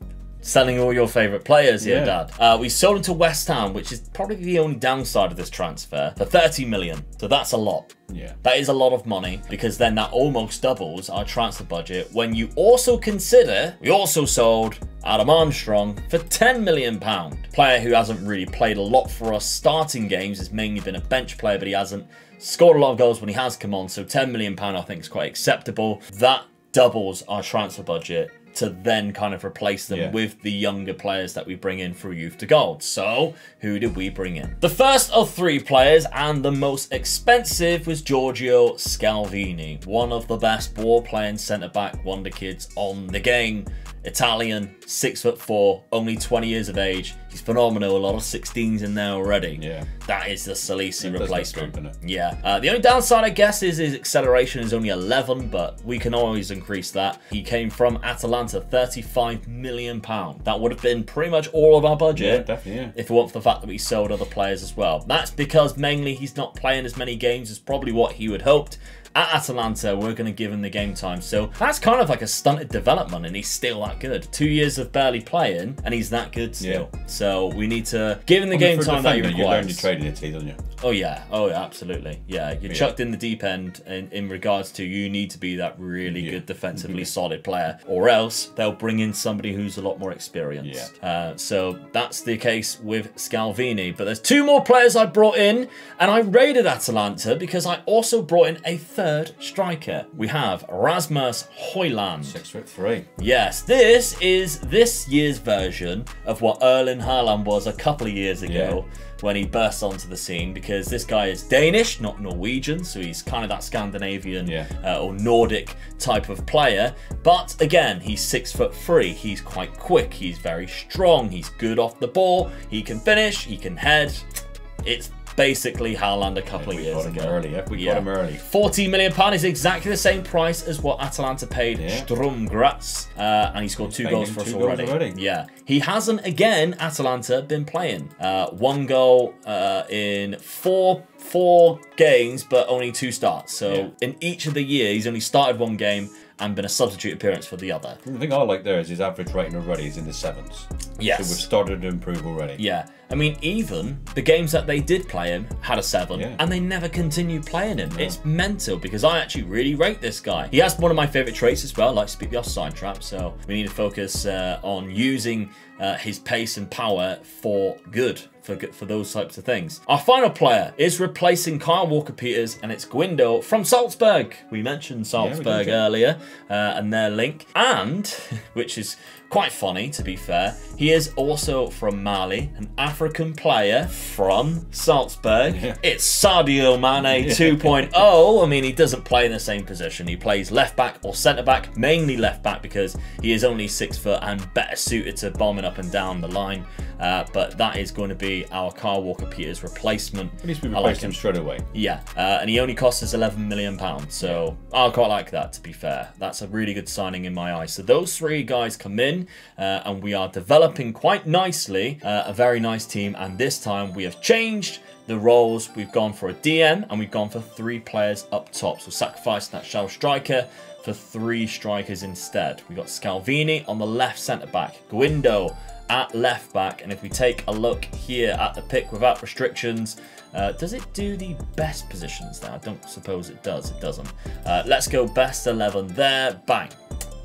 Selling all your favourite players here, Yeah. Dad. Uh, we sold him to West Ham, which is probably the only downside of this transfer, for 30 million. So that's a lot. Yeah. That is a lot of money because then that almost doubles our transfer budget when you also consider we also sold Adam Armstrong for 10 million pound. Player who hasn't really played a lot for us starting games, has mainly been a bench player, but he hasn't scored a lot of goals when he has come on. So 10 million pound I think is quite acceptable. That doubles our transfer budget to then kind of replace them Yeah. with the younger players that we bring in through youth to gold. So, who did we bring in? The first of three players and the most expensive was Giorgio Scalvini, one of the best ball playing centre back wonder kids on the game. Italian, six foot four, only 20 years of age. He's phenomenal. A lot of 16s in there already. Yeah. That is the Salisu It does look replacement. Yeah. Uh, the only downside, I guess, is his acceleration is only 11, but we can always increase that. He came from Atalanta, 35 million pound. That would have been pretty much all of our budget. Yeah, definitely, yeah. If it weren't for the fact that we sold other players as well. That's because mainly he's not playing as many games as probably what he would hoped. At Atalanta, we're going to give him the game time. So that's kind of like a stunted development, and he's still that good. Two years of barely playing, and he's that good still. So we need to give him the game For a time that he defender, You learn your requires. trade in Italy, don't you? Oh yeah, oh yeah, absolutely. Yeah, you're chucked in the deep end in, in regards to you need to be that really Yeah. good defensively solid player, or else they'll bring in somebody who's a lot more experienced. Uh, so that's the case with Scalvini. But there's two more players I brought in, and I raided Atalanta because I also brought in a third striker. We have Rasmus Højlund. Six foot three. Yes, this is this year's version of what Erling Haaland was a couple of years ago when he burst onto the scene because this guy is Danish, not Norwegian, so he's kind of that Scandinavian Yeah. uh, or Nordic type of player. But again, he's six foot three. He's quite quick. He's very strong. He's good off the ball. He can finish. He can head. It's basically Haaland a couple of We years got him ago. early. Yeah, we Yeah. got him early. 40 million pound is exactly the same price as what Atalanta paid Yeah. Sturm Graz, uh, and he scored two goals for us two goals already. already. Yeah, he hasn't again. Atalanta been playing uh, one goal uh, in four four games, but only two starts. So Yeah. in each of the year, he's only started one game and been a substitute appearance for the other. The thing I like there is his average rating already is in the sevens. Yes. So we've started to improve already. Yeah, I mean, even the games that they did play him had a seven, Yeah. and they never continued playing him. It's mental because I actually really rate this guy. He has one of my favorite traits as well, like to beat the offside trap. So we need to focus uh, on using uh, his pace and power for good. For, for those types of things. Our final player is replacing Kyle Walker Peters and it's Guindo from Salzburg. We mentioned Salzburg yeah. earlier uh, and their link. And, which is quite funny to be fair, he is also from Mali, an African player from Salzburg. Yeah. It's Sadio Mane 2.0. I mean, he doesn't play in the same position. He plays left back or centre back, mainly left back because he is only six foot and better suited to bombing up and down the line. Uh, but that is going to be our Kyle Walker Peters replacement. At least we I like replaced him straight away. yeah, uh, and he only cost us 11 million pounds, so I quite like that. To be fair, that's a really good signing in my eyes. So those three guys come in, uh, and we are developing quite nicely. Uh, a very nice team, and this time we have changed the roles. We've gone for a DM, and we've gone for three players up top. So sacrificing that shell striker for three strikers instead. We've got Scalvini on the left centre back, Guindo at left back. And if we take a look here at the pick without restrictions, uh, does it do the best positions there? I don't suppose it does. It doesn't. Uh, let's go best 11 there. Bang.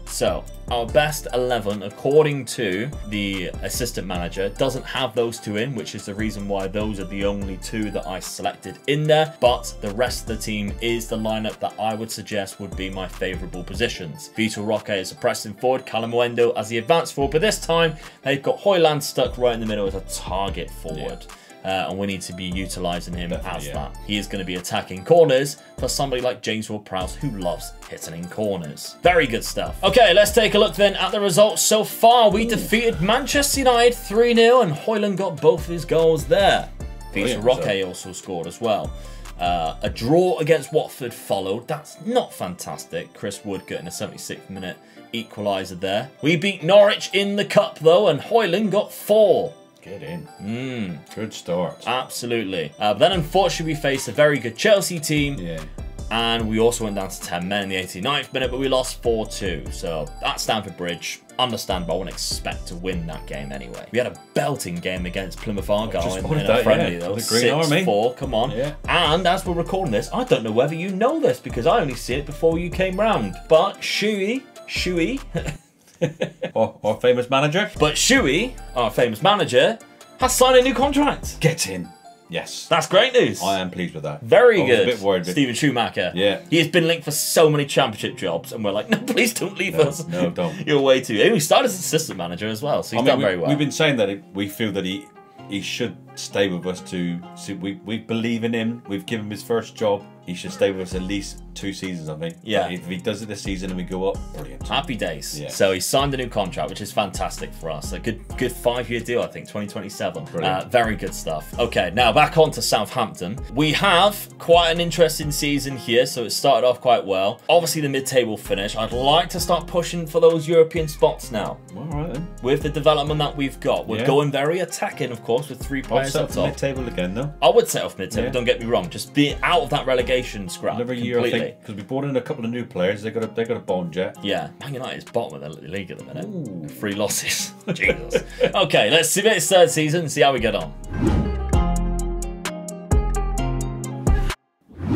So, our best 11, according to the assistant manager, doesn't have those two in, which is the reason why those are the only two that I selected in there. But the rest of the team is the lineup that I would suggest would be my favourable positions. Vitor Roque is a pressing forward, Kalimuendo as the advanced forward, but this time they've got Højlund stuck right in the middle as a target forward. Yeah uh, and we need to be utilising him Definitely, as yeah. that. He is going to be attacking corners for somebody like James Ward-Prowse who loves hitting in corners. Very good stuff. Okay, let's take a look then at the results so far. We Ooh. defeated Manchester United 3-0 and Højlund got both his goals there. Vitor Roque also scored as well. Uh, a draw against Watford followed. That's not fantastic. Chris Wood getting a 76th minute equaliser there. We beat Norwich in the cup though, and Højlund got four. Get in. Mm. Good start. Absolutely. Uh, but then unfortunately we faced a very good Chelsea team. Yeah. And we also went down to 10 men in the 89th minute, but we lost 4-2. So at Stamford Bridge, understandable. I wouldn't expect to win that game anyway. We had a belting game against Plymouth Argyle in, in a friendly yeah. though. The Green 6 Army. 4, come on. Yeah. And as we're recording this, I don't know whether you know this because I only see it before you came round. But Shuey, Shuey our, our, famous manager. But Shuey, our famous manager, has signed a new contract. Get in. Yes. That's great news. I am pleased with that. Very good. a bit worried. Steven Schumacher. Yeah. He has been linked for so many championship jobs, and we're like, no, please don't leave no, us. No, don't. You're way too. He started as assistant manager as well, so he's I mean, done we, very well. We've been saying that we feel that he he should stay with us to see, we, we believe in him. We've given him his first job. He should stay with us at least two seasons, I think. Yeah. If he does it this season and we go up, brilliant. Happy days. Yeah. So he signed a new contract, which is fantastic for us. A good good five year deal, I think, 2027. Uh, very good stuff. Okay, now back on to Southampton. We have quite an interesting season here, so it started off quite well. Obviously, the mid table finish. I'd like to start pushing for those European spots now. All right then. With the development that we've got, we're yeah. going very attacking, of course, with three players up top. Mid table again, though. I would set off mid table. Yeah. Don't get me wrong. Just be out of that relegation scrap. Another year, I think, because we brought in a couple of new players. They got a they got a bond jet. Yeah, Man United is bottom of the league at the minute. Ooh. Three losses. Jesus. okay, let's see its third season and see how we get on.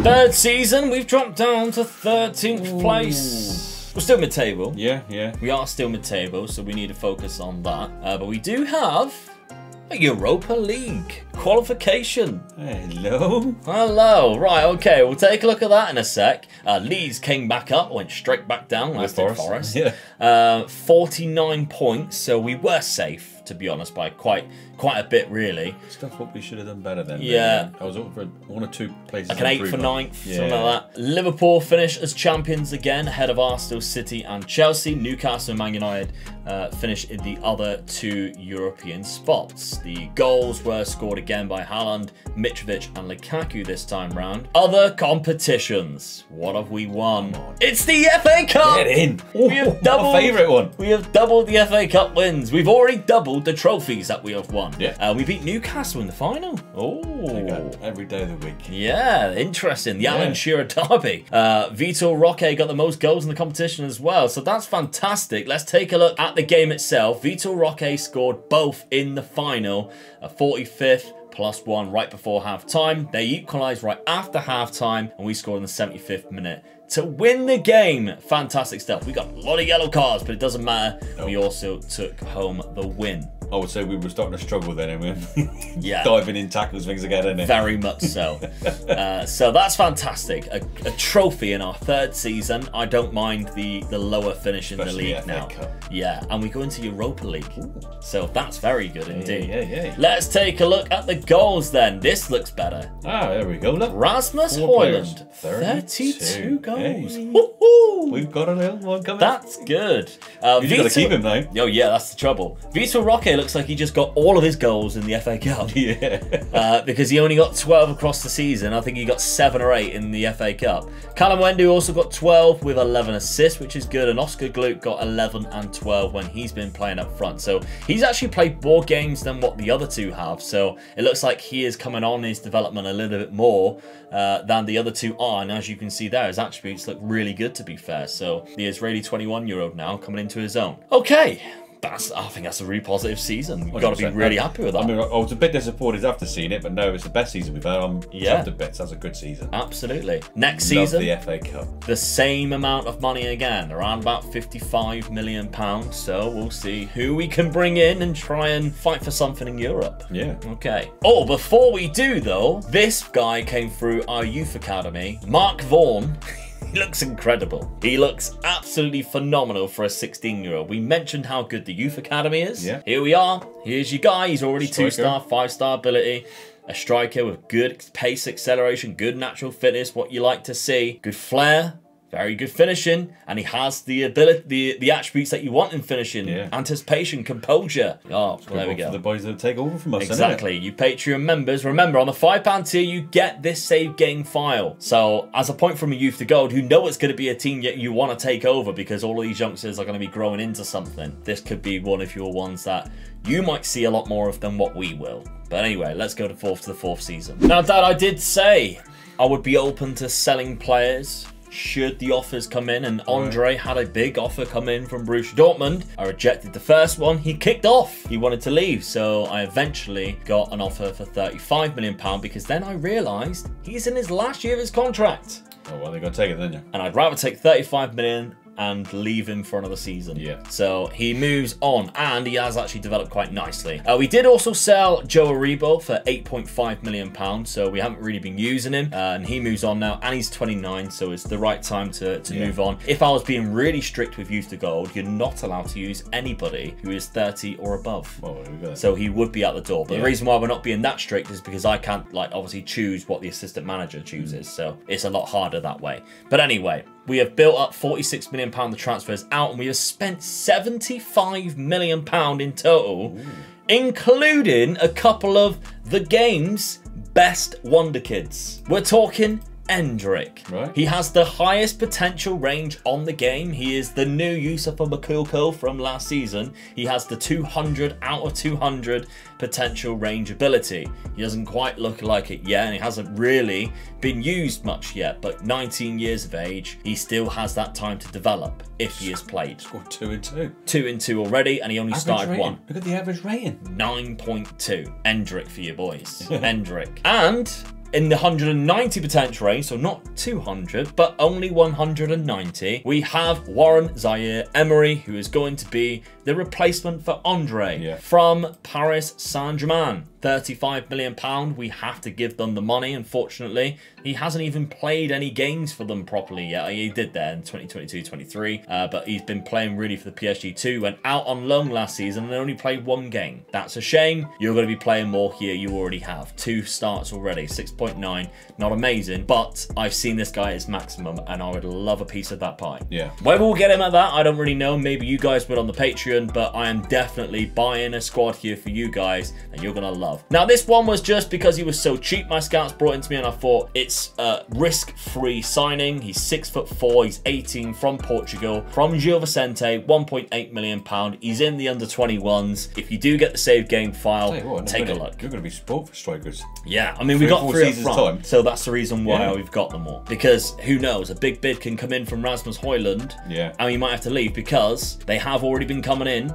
Third season, we've dropped down to 13th Ooh. place. We're still mid-table. Yeah, yeah. We are still mid-table, so we need to focus on that. Uh, but we do have Europa League qualification. Hello. Hello. Right, okay, we'll take a look at that in a sec. Uh, Leeds came back up, went straight back down, as did Forest. Yeah. Uh, 49 points, so we were safe to be honest, by quite quite a bit, really. Stuff what we should have done better then. Yeah. I was over for one or two places. Like an eight for ninth, yeah. something like that. Liverpool finish as champions again, ahead of Arsenal, City, and Chelsea. Newcastle and Man United uh, finish in the other two European spots. The goals were scored again by Haaland, Mitrovic, and Lukaku this time round. Other competitions. What have we won? It's the FA Cup! Get in! we have doubled, favourite one. We have doubled the FA Cup wins. We've already doubled the trophies that we have won. Yeah. Uh, we beat Newcastle in the final. Oh. Every day of the week. Yeah, interesting. The yeah. Alan Shearer derby. Uh, Vitor Roque got the most goals in the competition as well. So that's fantastic. Let's take a look at the game itself. Vitor Roque scored both in the final. A 45th plus one right before half time. They equalised right after half time, and we scored in the 75th minute to win the game. Fantastic stuff. We got a lot of yellow cards, but it doesn't matter. Nope. We also took home the win. I would say we were starting to struggle then, and we yeah, diving in tackles things again, isn't it? Very much so. uh, so that's fantastic. A, a, trophy in our third season. I don't mind the the lower finish in Especially the league now. Cup. Yeah, and we go into Europa League. Ooh. So that's very good indeed. Yeah, yeah, yeah. Let's take a look at the goals then. This looks better. Ah, there we go. Look. Rasmus 32, 32 goals. Hey. We've got a little one coming. That's good. Uh, You've got to keep him though. Oh yeah, that's the trouble. Vitor Roque looks like he just got all of his goals in the FA Cup. Yeah. uh, because he only got 12 across the season. I think he got 7 or 8 in the FA Cup. Kalimuendo also got 12 with 11 assists, which is good. And Oscar Gloukh got 11 and 12 when he's been playing up front. So he's actually played more games than what the other two have. So it looks like he is coming on his development a little bit more uh, than the other two are. And as you can see there, his attributes look really good to be fair. So the Israeli 21 year old now coming into his own. Okay, that's I think that's a really positive season. You've got to be really happy with that. I mean, I was a bit disappointed after seeing it, but no, it's the best season we've had. I'm yeah. the bits. That's a good season. Absolutely. Next Love season, the FA Cup. The same amount of money again, around about 55 million pounds. So we'll see who we can bring in and try and fight for something in Europe. Yeah. Okay. Oh, before we do though, this guy came through our youth academy, Mark Vaughan. He looks incredible. He looks absolutely phenomenal for a 16 year old. We mentioned how good the Youth Academy is. Yeah. Here we are. Here's your guy. He's already two star, five star ability. A striker with good pace acceleration, good natural fitness, what you like to see. Good flair, very good finishing, and he has the ability, the, the attributes that you want in finishing: yeah. anticipation, composure. Oh, well, there we go. For the boys that take over from us. Exactly. You Patreon members, remember on the five pound tier, you get this save game file. So, as a point from a youth to gold, who know it's going to be a team yet you want to take over because all of these youngsters are going to be growing into something. This could be one of your ones that you might see a lot more of than what we will. But anyway, let's go to fourth to the fourth season. Now, Dad, I did say I would be open to selling players should the offers come in, and Andre had a big offer come in from Borussia Dortmund. I rejected the first one. He kicked off. He wanted to leave, so I eventually got an offer for 35 million pound because then I realised he's in his last year of his contract. Oh well, they're gonna take it then, yeah. And I'd rather take 35 million and leave him for another season. Yeah. So he moves on, and he has actually developed quite nicely. Uh, we did also sell Joe Aribo for 8.5 million pounds, so we haven't really been using him, uh, and he moves on now, and he's 29, so it's the right time to, to yeah. move on. If I was being really strict with youth to gold, you're not allowed to use anybody who is 30 or above. Well, so he would be at the door. But yeah. the reason why we're not being that strict is because I can't, like, obviously choose what the assistant manager chooses, mm. so it's a lot harder that way. But anyway, we have built up 46 million pound the transfers out and we have spent 75 million pound in total Ooh. including a couple of the game's best wonder kids we're talking Endrick. Right. He has the highest potential range on the game. He is the new Youssoufa Moukoko from last season. He has the 200 out of 200 potential range ability. He doesn't quite look like it yet, and he hasn't really been used much yet. But 19 years of age, he still has that time to develop if he has played. Scored two and two. Two and two already, and he only average started rating. one. Look at the average rating. 9.2. Endrick for you boys. Endrick. And in the 190 potential range, so not 200, but only 190, we have Warren Zaïre-Emery, who is going to be the replacement for Andre yeah. from Paris Saint-Germain. 35 million pound we have to give them the money unfortunately. He hasn't even played any games for them properly yet. He did there in 2022-23 uh, but he's been playing really for the PSG too went out on loan last season and only played one game. That's a shame. You're going to be playing more here. You already have two starts already 6.9 not amazing but I've seen this guy at his maximum and I would love a piece of that pie. Yeah. Whether we'll get him at that I don't really know. Maybe you guys will on the Patreon but I am definitely buying a squad here for you guys and you're gonna love now, this one was just because he was so cheap. My scouts brought into me, and I thought it's a risk-free signing. He's six foot four. He's 18 from Portugal, from Gil Vicente, 1.8 million pound. He's in the under 21s. If you do get the save game file, what, take a look. You're going to be sport for strikers. Yeah, I mean we got three front, time. so that's the reason why yeah. we've got them all. Because who knows, a big bid can come in from Rasmus Højlund, yeah, and you might have to leave because they have already been coming in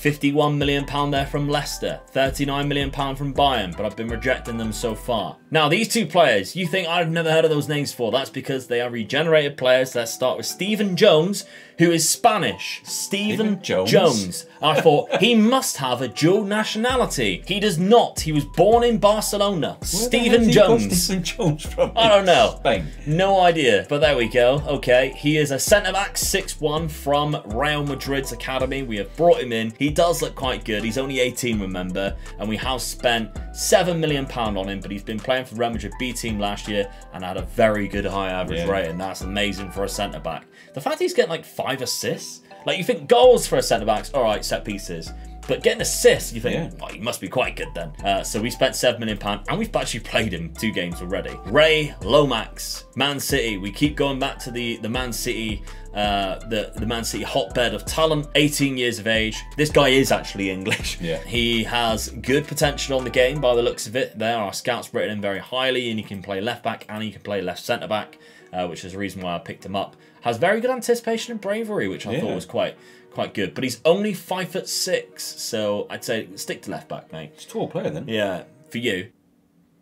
51 million pound there from Leicester, 39 million pound from Bayern, but I've been rejecting them so far. Now, these two players, you think I've never heard of those names before. That's because they are regenerated players. Let's start with Stephen Jones, who is Spanish. Stephen Jones. Jones. I thought he must have a dual nationality. He does not. He was born in Barcelona. Where Stephen Jones. Stephen Jones from? I don't know. Spain. No idea. But there we go. Okay, he is a centre back, six-one from Real Madrid's academy. We have brought him in. He does look quite good. He's only 18, remember, and we have spent seven million pound on him. But he's been playing for Real Madrid B team last year and had a very good high average yeah. rating. That's amazing for a centre back. The fact he's getting like five assists. Like you think goals for a centre backs, all right, set pieces. But getting assists, you think, yeah. oh, he must be quite good then. Uh, so we spent £7 million and we've actually played him two games already. Ray Lomax, Man City. We keep going back to the, the Man City uh, the, the Man City hotbed of talent, 18 years of age. This guy is actually English. Yeah. He has good potential on the game by the looks of it. There, our scouts rated him very highly, and he can play left back and he can play left centre back. Uh, which is the reason why I picked him up. Has very good anticipation and bravery, which I yeah. thought was quite quite good. But he's only five foot six, so I'd say stick to left back, mate. He's a tall player then. Yeah, for you.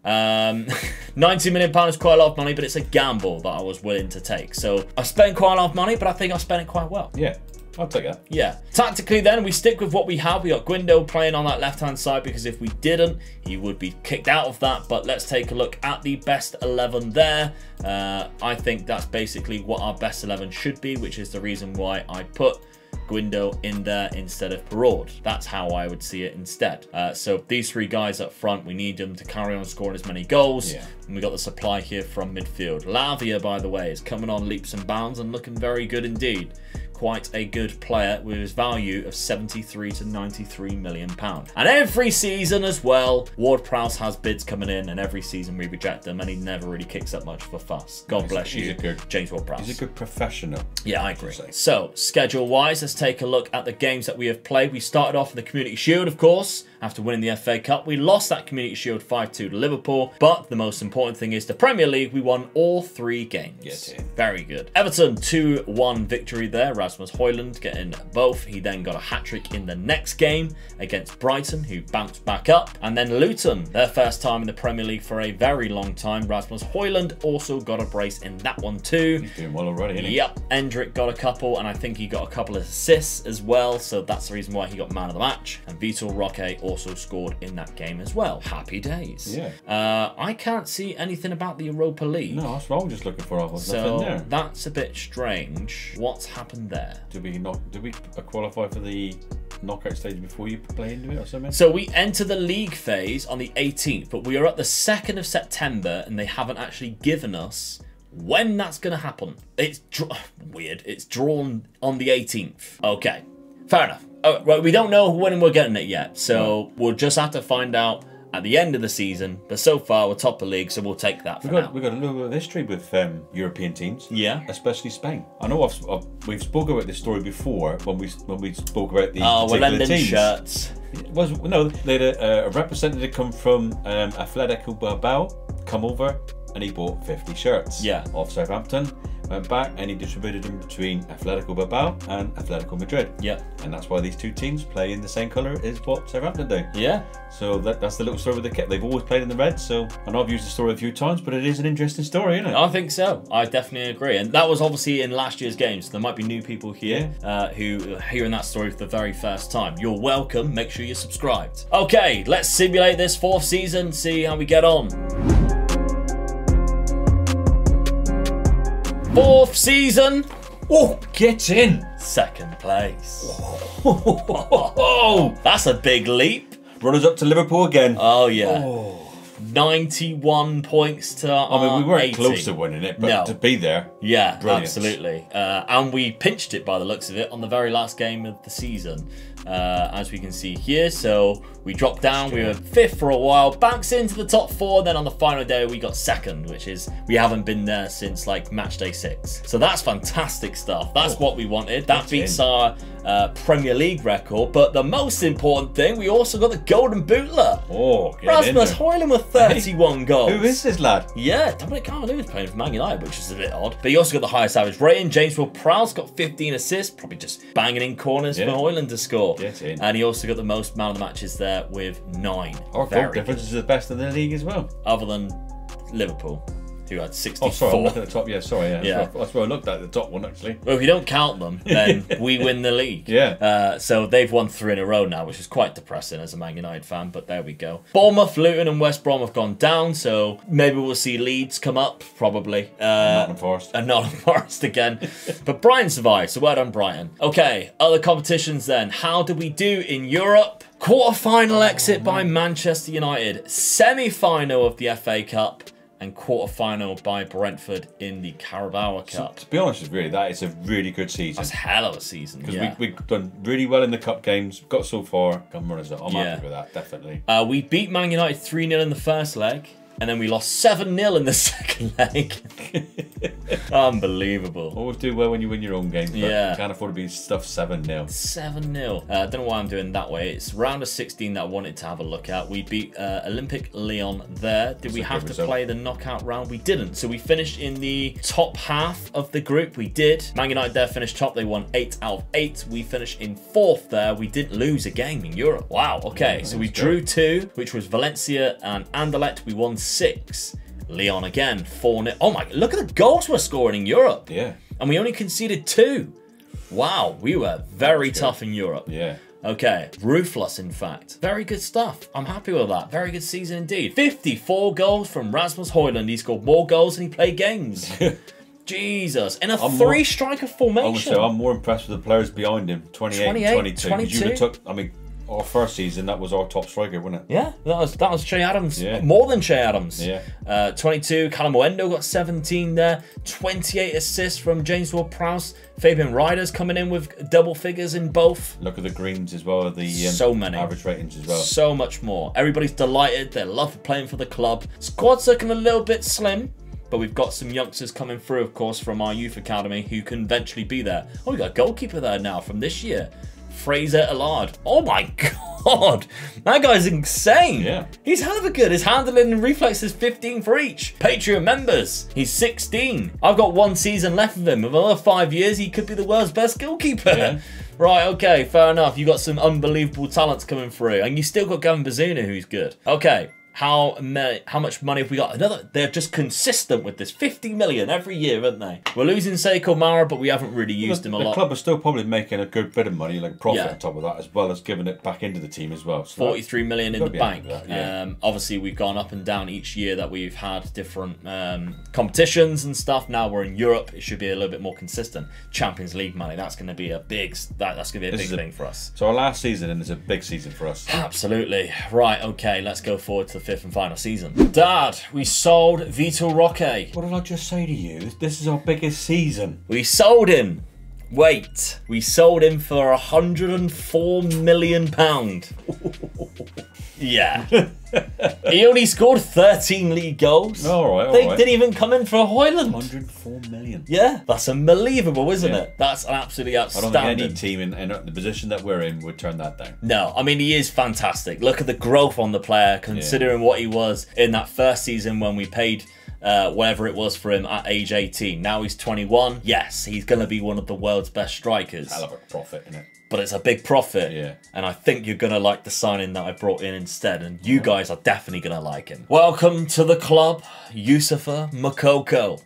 Um, 90 million pounds is quite a lot of money, but it's a gamble that I was willing to take. So I spent quite a lot of money, but I think I spent it quite well. Yeah. I'll take that. Yeah. Tactically, then, we stick with what we have. We got Guindo playing on that left-hand side because if we didn't, he would be kicked out of that. But let's take a look at the best 11 there. Uh, I think that's basically what our best 11 should be, which is the reason why I put Guindo in there instead of Perraud. That's how I would see it instead. Uh, so these three guys up front, we need them to carry on scoring as many goals. Yeah. And we got the supply here from midfield. Lavia, by the way, is coming on leaps and bounds and looking very good indeed quite a good player with his value of 73 to 93 million pound. And every season as well, Ward Prowse has bids coming in and every season we reject them and he never really kicks up much of a fuss. God he's, bless you, good, James Ward Prowse. He's a good professional. Yeah, I agree. So, schedule-wise, let's take a look at the games that we have played. We started off in the Community Shield, of course, after winning the FA Cup. We lost that Community Shield 5-2 to Liverpool, but the most important thing is the Premier League, we won all three games. Yes, Very good. Everton 2-1 victory there. Rasmus Højlund getting both. He then got a hat-trick in the next game against Brighton, who bounced back up. And then Luton, their first time in the Premier League for a very long time. Rasmus Højlund also got a brace in that one too. He's doing well already, Yep. Endrick got a couple, and I think he got a couple of assists as well, so that's the reason why he got man of the match. And Vitor Roque also scored in that game as well. Happy days. Yeah. Uh, I can't see anything about the Europa League. No, that's what I was just looking for. so that's a bit strange. What's happened there? Did we not? Did we qualify for the knockout stage before you play into it or something? So we enter the league phase on the 18th, but we are at the 2nd of September and they haven't actually given us when that's going to happen. It's weird. It's drawn on the 18th. Okay, fair enough. Oh, right, we don't know when we're getting it yet, so we'll just have to find out at the end of the season. But so far, we're top of the league, so we'll take that we've got, now. We've got a little bit of history with um, European teams. Yeah. Especially Spain. I know I've, I've, we've spoken about this story before when we when we spoke about the oh, we're teams. shirts. It was no, they had a, a representative come from um, Atletico Bilbao, come over, and he bought 50 shirts. Yeah. Off Southampton went back and he distributed them between Atletico Bilbao and Atletico Madrid. Yeah. And that's why these two teams play in the same colour as what Southampton do. Yeah. So that, that's the little story with the kit. They've always played in the red. So I know I've used the story a few times, but it is an interesting story, isn't it? I think so. I definitely agree. And that was obviously in last year's game. So there might be new people here yeah. uh, who are hearing that story for the very first time. You're welcome. Make sure you're subscribed. Okay, let's simulate this fourth season, see how we get on. Fourth season. Oh, get in. Second place. Oh, that's a big leap. Runners up to Liverpool again. Oh, yeah. Oh. 91 points to I mean, we weren't 80. close to winning it, but no. to be there. Yeah, brilliant. absolutely. Uh, and we pinched it by the looks of it on the very last game of the season uh, as we can see here. So we dropped down, we were fifth for a while, bounced into the top four, then on the final day we got second, which is, we haven't been there since like match day six. So that's fantastic stuff. That's oh, what we wanted. That beats in. our uh, Premier League record. But the most important thing, we also got the Golden Bootler. Oh, Rasmus Højlund with 31 hey, goals. Who is this lad? Yeah, Dominic Calvert-Lewin is playing for Man United, which is a bit odd. But he also got the highest average rating. James Ward-Prowse got 15 assists, probably just banging in corners yeah. for Højlund to score. Get in. And he also got the most man of the matches there with nine. Oh, Our goal difference is the best in the league as well. Other than Liverpool who had 64. Oh, sorry, I'm looking at the top. Yeah, sorry. Yeah, yeah. That's, where, I looked at the top one, actually. Well, if you don't count them, then we win the league. Yeah. Uh, so they've won three in a row now, which is quite depressing as a Man United fan, but there we go. Bournemouth, Luton, and West Brom have gone down, so maybe we'll see Leeds come up, probably. Uh, Nottingham Forest. And Nottingham Forest again. but Brighton survived, so well done, Brighton. Okay, other competitions then. How do we do in Europe? Quarter-final exit by Manchester United. Semi-final of the FA Cup and quarter-final by Brentford in the Carabao Cup. So, to be honest with you, that is a really good season. That's hell of a season. Because yeah. we, have done really well in the cup games, got so far, come runners up. I'm yeah. happy with that, definitely. Uh, we beat Man United 3 0 in the first leg. And then we lost 7 0 in the second leg. Unbelievable. Always do well when you win your own games. yeah. Can't afford to be stuffed 7 0. 7 0. I uh, don't know why I'm doing that way. It's round of 16 that I wanted to have a look at. We beat uh, Olympique Lyon there. Did That's we have to result. play the knockout round? We didn't. So we finished in the top half of the group. We did. Man United there finished top. They won 8 out of 8. We finished in fourth there. We didn't lose a game in Europe. Wow. Okay. Yeah, so we good. drew two, which was Valencia and Anderlecht. We won six. Lyon again, 4 0. Oh my, look at the goals we're scoring in Europe. Yeah. And we only conceded two. Wow, we were very tough in Europe. Yeah. Okay, ruthless in fact. Very good stuff. I'm happy with that. Very good season indeed. 54 goals from Rasmus Højlund. He scored more goals than he played games. Jesus. In a three striker formation. I I'm more impressed with the players behind him. 28, 28 22. 22. You took, I mean, our first season, that was our top striker, wasn't it? Yeah, that was that was Che Adams. Yeah. More than Che Adams. Yeah. Uh, 22, Kalimuendo got 17 there. 28 assists from James Ward-Prowse. Fabian Rieder's coming in with double figures in both. Look at the greens as well, the um, so many average ratings as well. So much more. Everybody's delighted. They love playing for the club. Squad's looking a little bit slim. But we've got some youngsters coming through, of course, from our youth academy who can eventually be there. Oh, we've got a goalkeeper there now from this year. Fraser Allard. Oh my god, that guy's insane. Yeah. He's hell of a good. His handling and reflexes 15 for each. Patreon members, he's 16. I've got one season left of him. With another five years, he could be the world's best goalkeeper. Yeah. Right, okay, fair enough. You got some unbelievable talents coming through. And you still got Gavin Bazunu, who's good. Okay, how many, how much money have we got? Another, they're just consistent with this. 50 million every year, aren't they? We're losing Sekou Mara, but we haven't really used well, him a the lot. The club are still probably making a good bit of money, like profit yeah. on top of that, as well as giving it back into the team as well. So 43 million in the bank. That, yeah. um, obviously, we've gone up and down each year that we've had different um, competitions and stuff. Now we're in Europe. It should be a little bit more consistent. Champions League money. That's going to be a big. That, that's going to be a this big thing for us. So our last season, and it's a big season for us. Absolutely. Right. Okay. Let's go forward to the fifth and final season. Dad, we sold Vitor Roque. What did I just say to you? This is our biggest season. We sold him. Wait, we sold him for 104 million pound. yeah. he only scored 13 league goals. Oh, all right, all they right. didn't even come in for Højlund. 104 million. Yeah, that's unbelievable, isn't yeah. it? That's an absolutely outstanding. I don't think any team in, in, the position that we're in would turn that down. No, I mean, he is fantastic. Look at the growth on the player, considering yeah. what he was in that first season when we paid uh, whatever it was for him at age 18. Now he's 21. Yes, he's going to be one of the world's best strikers. Hell of a profit, isn't it? But it's a big profit. Yeah. And I think you're going to like the signing that I brought in instead. And you guys are definitely going to like him. Welcome to the club, Youssoufa Moukoko.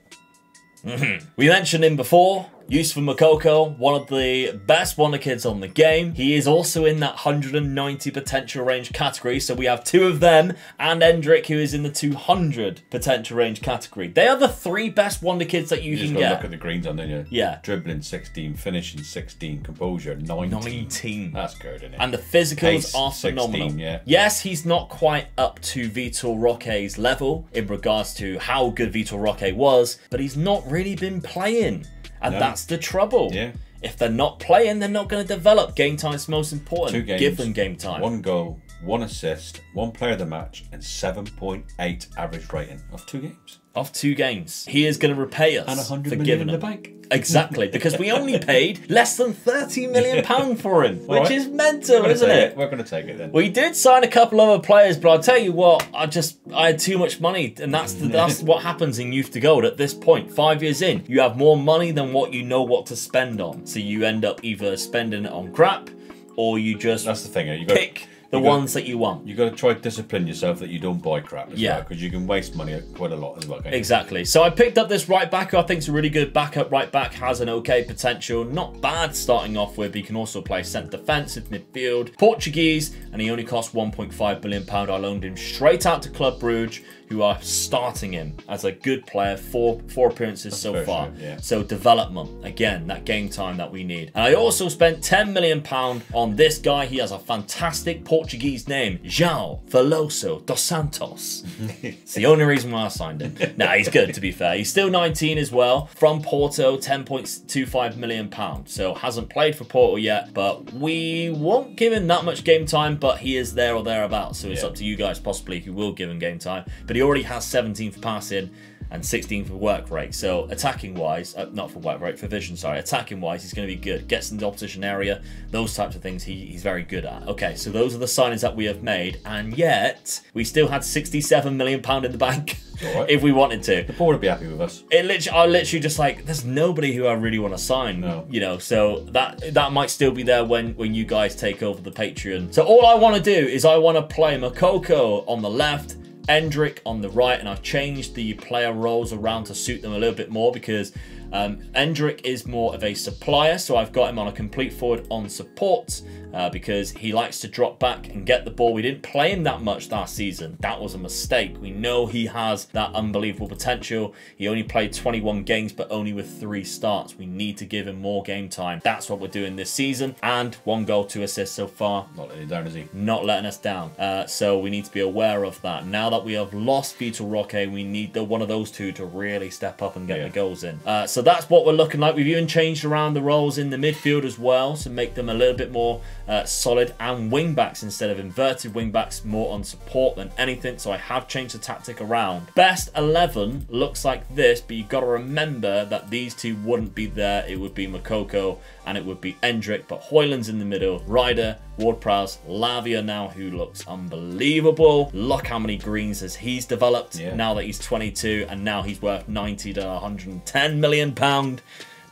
Mm-hmm. We mentioned him before. Youssoufa Moukoko, one of the best Wonder Kids on the game. He is also in that 190 potential range category. So we have two of them and Endrick, who is in the 200 potential range category. They are the three best Wonder Kids that you, you can get. look at the greens on there. Yeah. Dribbling 16, finishing 16, composure 19. 19. That's good, isn't it? And the physicals Pace, are phenomenal. 16, yeah. Yes, he's not quite up to Vitor Roque's level in regards to how good Vitor Roque was, but he's not really been playing. And no. that's the trouble. Yeah. If they're not playing, they're not going to develop. Game time is most important. Two games, Give them game time. One goal, one assist, one player of the match, and 7.8 average rating of two games. Of two games. He is going to repay us and 100 for million giving in the bank. Exactly, because we only paid less than 30 million pound for him, which right. is mental, isn't it? it? We're going to take it then. We did sign a couple other players, but I'll tell you what, I just I had too much money, and that's the, that's what happens in youth to gold at this point. Five years in, you have more money than what you know what to spend on, so you end up either spending it on crap, or you just that's the thing. Eh? You pick the you ones that you want. You got to try to discipline yourself that you don't buy crap. yeah, because well, you can waste money quite a lot as well. Exactly. So I picked up this right back. I think is a really good backup right back. Has an okay potential. Not bad starting off with. He can also play centre defensive midfield. Portuguese, and he only cost 1.5 billion pound. I loaned him straight out to Club Brugge who are starting him as a good player. Four four appearances That's so far. yeah. So development again, that game time that we need. And I also spent 10 million pound on this guy. He has a fantastic Portuguese name, João Veloso dos Santos. it's the only reason why I signed him. nah, he's good, to be fair. He's still 19 as well. From Porto, 10.25 million pounds. So hasn't played for Porto yet, but we won't give him that much game time, but he is there or thereabouts. So it's yeah. up to you guys possibly who will give him game time. But he already has 17 for passing and 16 for work rate. So attacking wise, uh, not for work rate, for vision, sorry, attacking wise, he's going to be good. Gets in the opposition area, those types of things he, he's very good at. Okay, so those are the signings that we have made, and yet we still had 67 million pound in the bank. Right. if we wanted to. The board would be happy with us. It literally, I literally just like, there's nobody who I really want to sign. No. You know, so that that might still be there when when you guys take over the Patreon. So all I want to do is I want to play Moukoko on the left, Endrick on the right, and I've changed the player roles around to suit them a little bit more because um, Endrick is more of a supplier, so I've got him on a complete forward on support uh, because he likes to drop back and get the ball. We didn't play him that much last season. That was a mistake. We know he has that unbelievable potential. He only played 21 games, but only with three starts. We need to give him more game time. That's what we're doing this season. And one goal, two assists so far. Not letting down, is he? Not letting us down. Uh, so we need to be aware of that. Now that we have lost Vitor Roque, we need the, one of those two to really step up and get yeah. the goals in. Uh, so that's what we're looking like. We've even changed around the roles in the midfield as well to make them a little bit more uh, solid and wing backs instead of inverted wing backs more on support than anything so I have changed the tactic around best 11 looks like this but you've got to remember that these two wouldn't be there it would be Moukoko and it would be Endrick but Højlund's in the middle Rieder Ward-Prowse, Lavia now, who looks unbelievable. Look how many greens as he's developed yeah. now that he's 22, and now he's worth 90 to 110 million pound.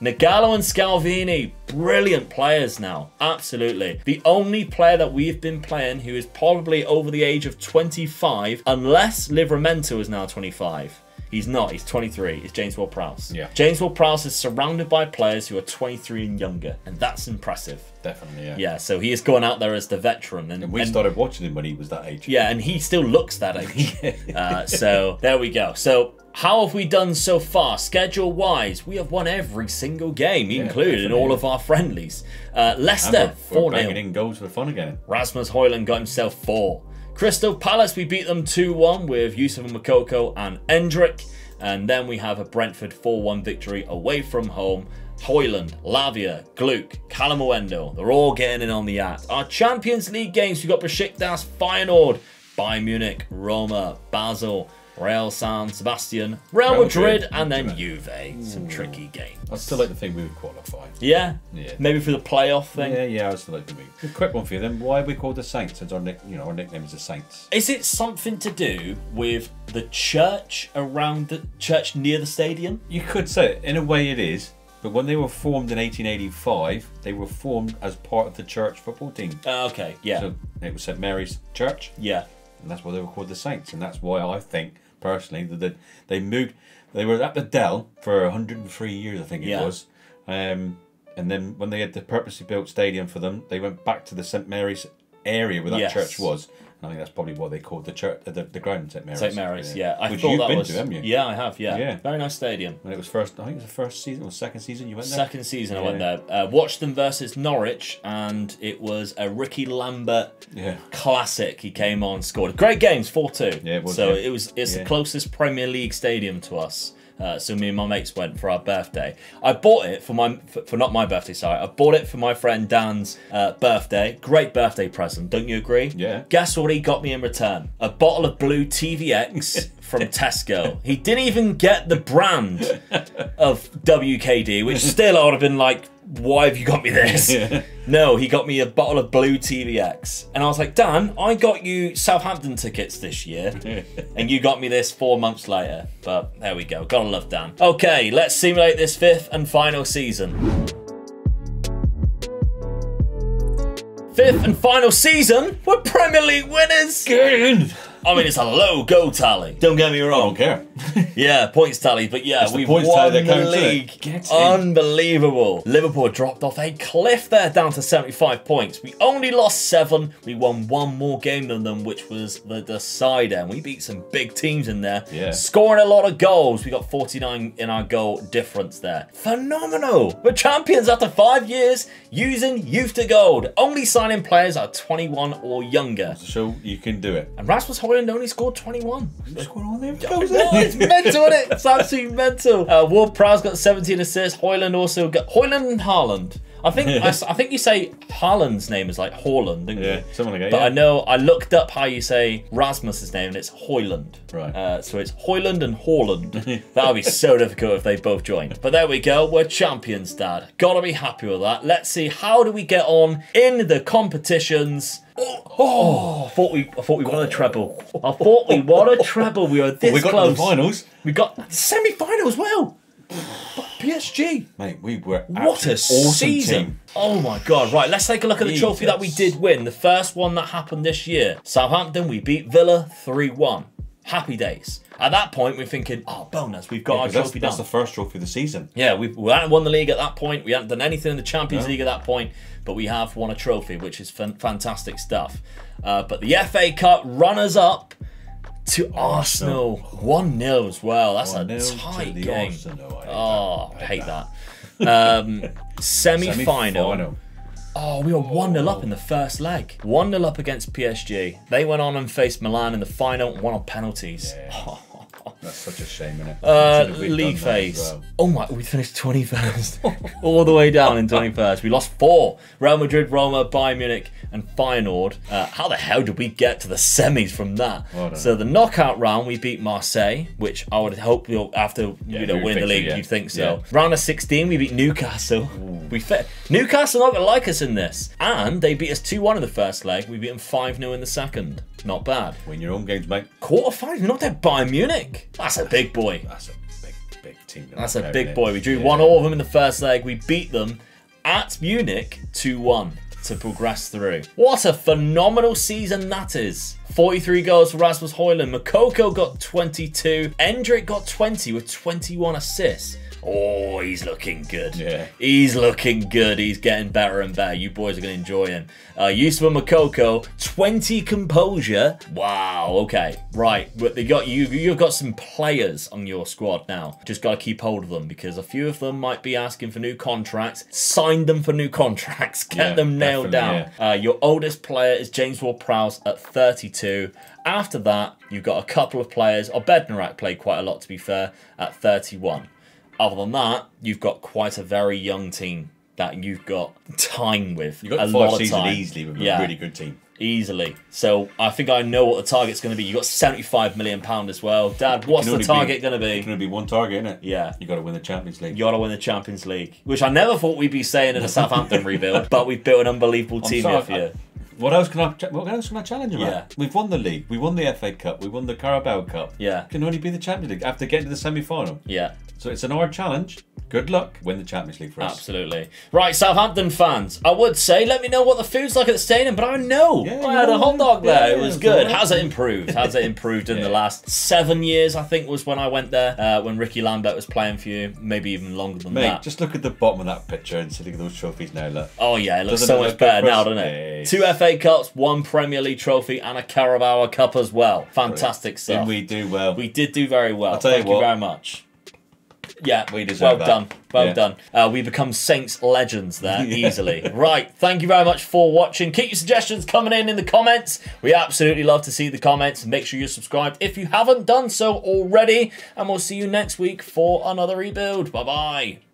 Nagalo and Scalvini, brilliant players now. Absolutely. The only player that we've been playing who is probably over the age of 25, unless Livramento is now 25. He's not. He's 23. It's James Ward-Prowse. Yeah. James Ward-Prowse is surrounded by players who are 23 and younger, and that's impressive. Definitely, yeah. Yeah, so he is going out there as the veteran. And, and we and, started watching him when he was that age. Yeah, and he still looks that age. uh, so there we go. So how have we done so far? Schedule wise, we have won every single game, yeah, including definitely. all of our friendlies. Uh, Leicester, 4 0. in goals for fun again. Rasmus Højlund got himself four. Crystal Palace, we beat them 2 1 with Yusuf Moukoko and Endrick. And then we have a Brentford 4 1 victory away from home. Højlund, Lavia, Gloukh, Callum Owendo, they're all getting in on the act. Our Champions League games, we've got Besiktas, Feyenoord, Bayern Munich, Roma, Basel, Real San Sebastian, Real, Real Madrid, Madrid, and then Juve. Some tricky games. I still like to think we would qualify. Yeah? Yeah. Maybe for the playoff thing? Yeah, yeah, I still like to think. A quick one for you then. Why are we called the Saints? Since our, nick, you know, our nickname is the Saints. Is it something to do with the church around the church near the stadium? You could say it. In a way, it is. But when they were formed in 1885, they were formed as part of the church football team. Uh, okay, yeah. So it was St Mary's Church. Yeah. And that's why they were called the Saints. And that's why I think personally that they moved. They were at the Dell for 103 years, I think it yeah. was. Um, and then when they had the purposely built stadium for them, they went back to the St Mary's area where that yes. church was, I think that's probably what they called the church, the, the ground St Mary's. St Mary's, yeah. yeah. I Which thought that was. To, yeah, I have. Yeah. yeah. Very nice stadium. When it was first, I think it was the first season or second season you went there. Second season yeah. I went there. Uh, watched them versus Norwich, and it was a Ricky Lambert yeah. classic. He came on, scored great games, four two. Yeah, it was, so it was. It's the closest Premier League stadium to us. Uh, so me and my mates went for our birthday. I bought it for my for, for not my birthday. Sorry, I bought it for my friend Dan's uh, birthday. Great birthday present, don't you agree? Yeah. Guess what he got me in return? A bottle of blue TVX from Tesco. He didn't even get the brand of WKD, which still I would have been like, why have you got me this? Yeah. No, he got me a bottle of blue TVX. And I was like, Dan, I got you Southampton tickets this year. and you got me this four months later. But there we go. Gotta love Dan. Okay, let's simulate this fifth and final season. Fifth and final season, we're Premier League winners. Good. I mean, it's a low go tally. Don't get me wrong. I don't care. yeah, points tally. But yeah, we won the, the league. Unbelievable. Liverpool dropped off a cliff there down to 75 points. We only lost seven. We won one more game than them, which was the decider. And we beat some big teams in there. Yeah. Scoring a lot of goals. We got 49 in our goal difference there. Phenomenal. We're champions after five years using Youth to Gold. Only signing players are 21 or younger. So you can do it. And Rasmus Højlund only scored 21. What's going on there? it's mental, isn't it? It's absolutely mental. Uh, Ward Prowse got 17 assists. Hoyland also got Hoyland and Haaland. I think I, I, think you say Haaland's name is like Haaland, didn't yeah, you? something like that. But yeah. I know I looked up how you say Rasmus's name, and it's Hoyland. Right. Uh, so it's Hoyland and Haaland. that would be so difficult if they both joined. But there we go. We're champions, Dad. Gotta be happy with that. Let's see how do we get on in the competitions. Oh, oh, I thought we, I thought we won a treble. I thought we won a treble. We were this we got close. the finals. We got semi-final as well. PSG. Mate, we were what a awesome season. Team. Oh my god. Right, let's take a look at the Jesus. trophy that we did win. The first one that happened this year. Southampton, we beat Villa 3-1. Happy days. At that point, we're thinking, oh, bonus, we've got yeah, our trophy that's, down. That's the first trophy of the season. Yeah, we, we hadn't won the league at that point. We hadn't done anything in the Champions no. League at that point, but we have won a trophy, which is fantastic stuff. Uh, but the FA Cup runners-up to Arsenal. 1 0 as well. That's a tight game. Arsenal, I oh, I hate that. Um, Semi final. Oh, we were 1 0 up in the first leg. 1 0 up against PSG. They went on and faced Milan in the final, won on penalties. Yeah. Oh. That's such a shame, isn't it? Uh, league phase. Well. Oh my, we finished 21st. All the way down in 21st. We lost four. Real Madrid, Roma, Bayern Munich, and Feyenoord. Uh, how the hell did we get to the semis from that? So the knockout round, we beat Marseille, which I would hope we'll, after yeah, you know win the league, yeah. you'd think so. Yeah. Round of 16, we beat Newcastle. Ooh. We fit. Newcastle not gonna like us in this, and they beat us 2-1 in the first leg. We beat them 5-0 in the second. Not bad. Win your own games, mate. Quarter finals, not that Bayern Munich. That's a big boy. That's a big, big team. That's a big boy. We drew one all of them in the first leg. We beat them at Munich 2-1 to progress through. What a phenomenal season that is. 43 goals for Rasmus Højlund. Moukoko got 22. Endrick got 20 with 21 assists. Oh, he's looking good. Yeah. He's looking good. He's getting better and better. You boys are going to enjoy him. Uh, Youssoufa Moukoko, 20 composure. Wow, okay. Right. But they got you you've got some players on your squad now. Just got to keep hold of them because a few of them might be asking for new contracts. Sign them for new contracts. Get yeah, them nailed down. Yeah. Uh, your oldest player is James Ward-Prowse at 32. After that, you've got a couple of players. Bednarek played quite a lot, to be fair, at 31. Other than that, you've got quite a very young team that you've got time with. You've got a five seasons time. easily with yeah. a really good team. Easily. So I think I know what the target's going to be. You've got £75 million as well. Dad, what's the target going to be? It's going to be one target, isn't it? Yeah. you got to win the Champions League. you got to win the Champions League. Which I never thought we'd be saying in a Southampton rebuild, but we've built an unbelievable team sorry, here for you. What else can I? What else can I challenge about? Yeah. We've won the league. We won the FA Cup. We won the Carabao Cup. Yeah. Can only be the Champions League after getting to the semi-final. Yeah. So it's an hard challenge. Good luck. Win the Champions League for us. Absolutely. Right, Southampton fans. I would say, let me know what the food's like at the stadium, but I know. Yeah, I had a hot dog there. Yeah, it was good. Right. How's it improved? How's it improved in the last seven years, I think, was when I went there, uh, when Ricky Lambert was playing for you. Maybe even longer than Mate, that. just look at the bottom of that picture and see those trophies now. Look. Oh, yeah. It looks doesn't so much better now, doesn't it? Two FA Cups, one Premier League trophy, and a Carabao Cup as well. Fantastic stuff. Did we do well? We did do very well. I'll tell Thank you, what, you very much. Yeah, we deserve well that. done. Well Yeah. done. Uh, we become Saints legends there easily. right. Thank you very much for watching. Keep your suggestions coming in in the comments. We absolutely love to see the comments. Make sure you're subscribed if you haven't done so already. And we'll see you next week for another rebuild. Bye bye.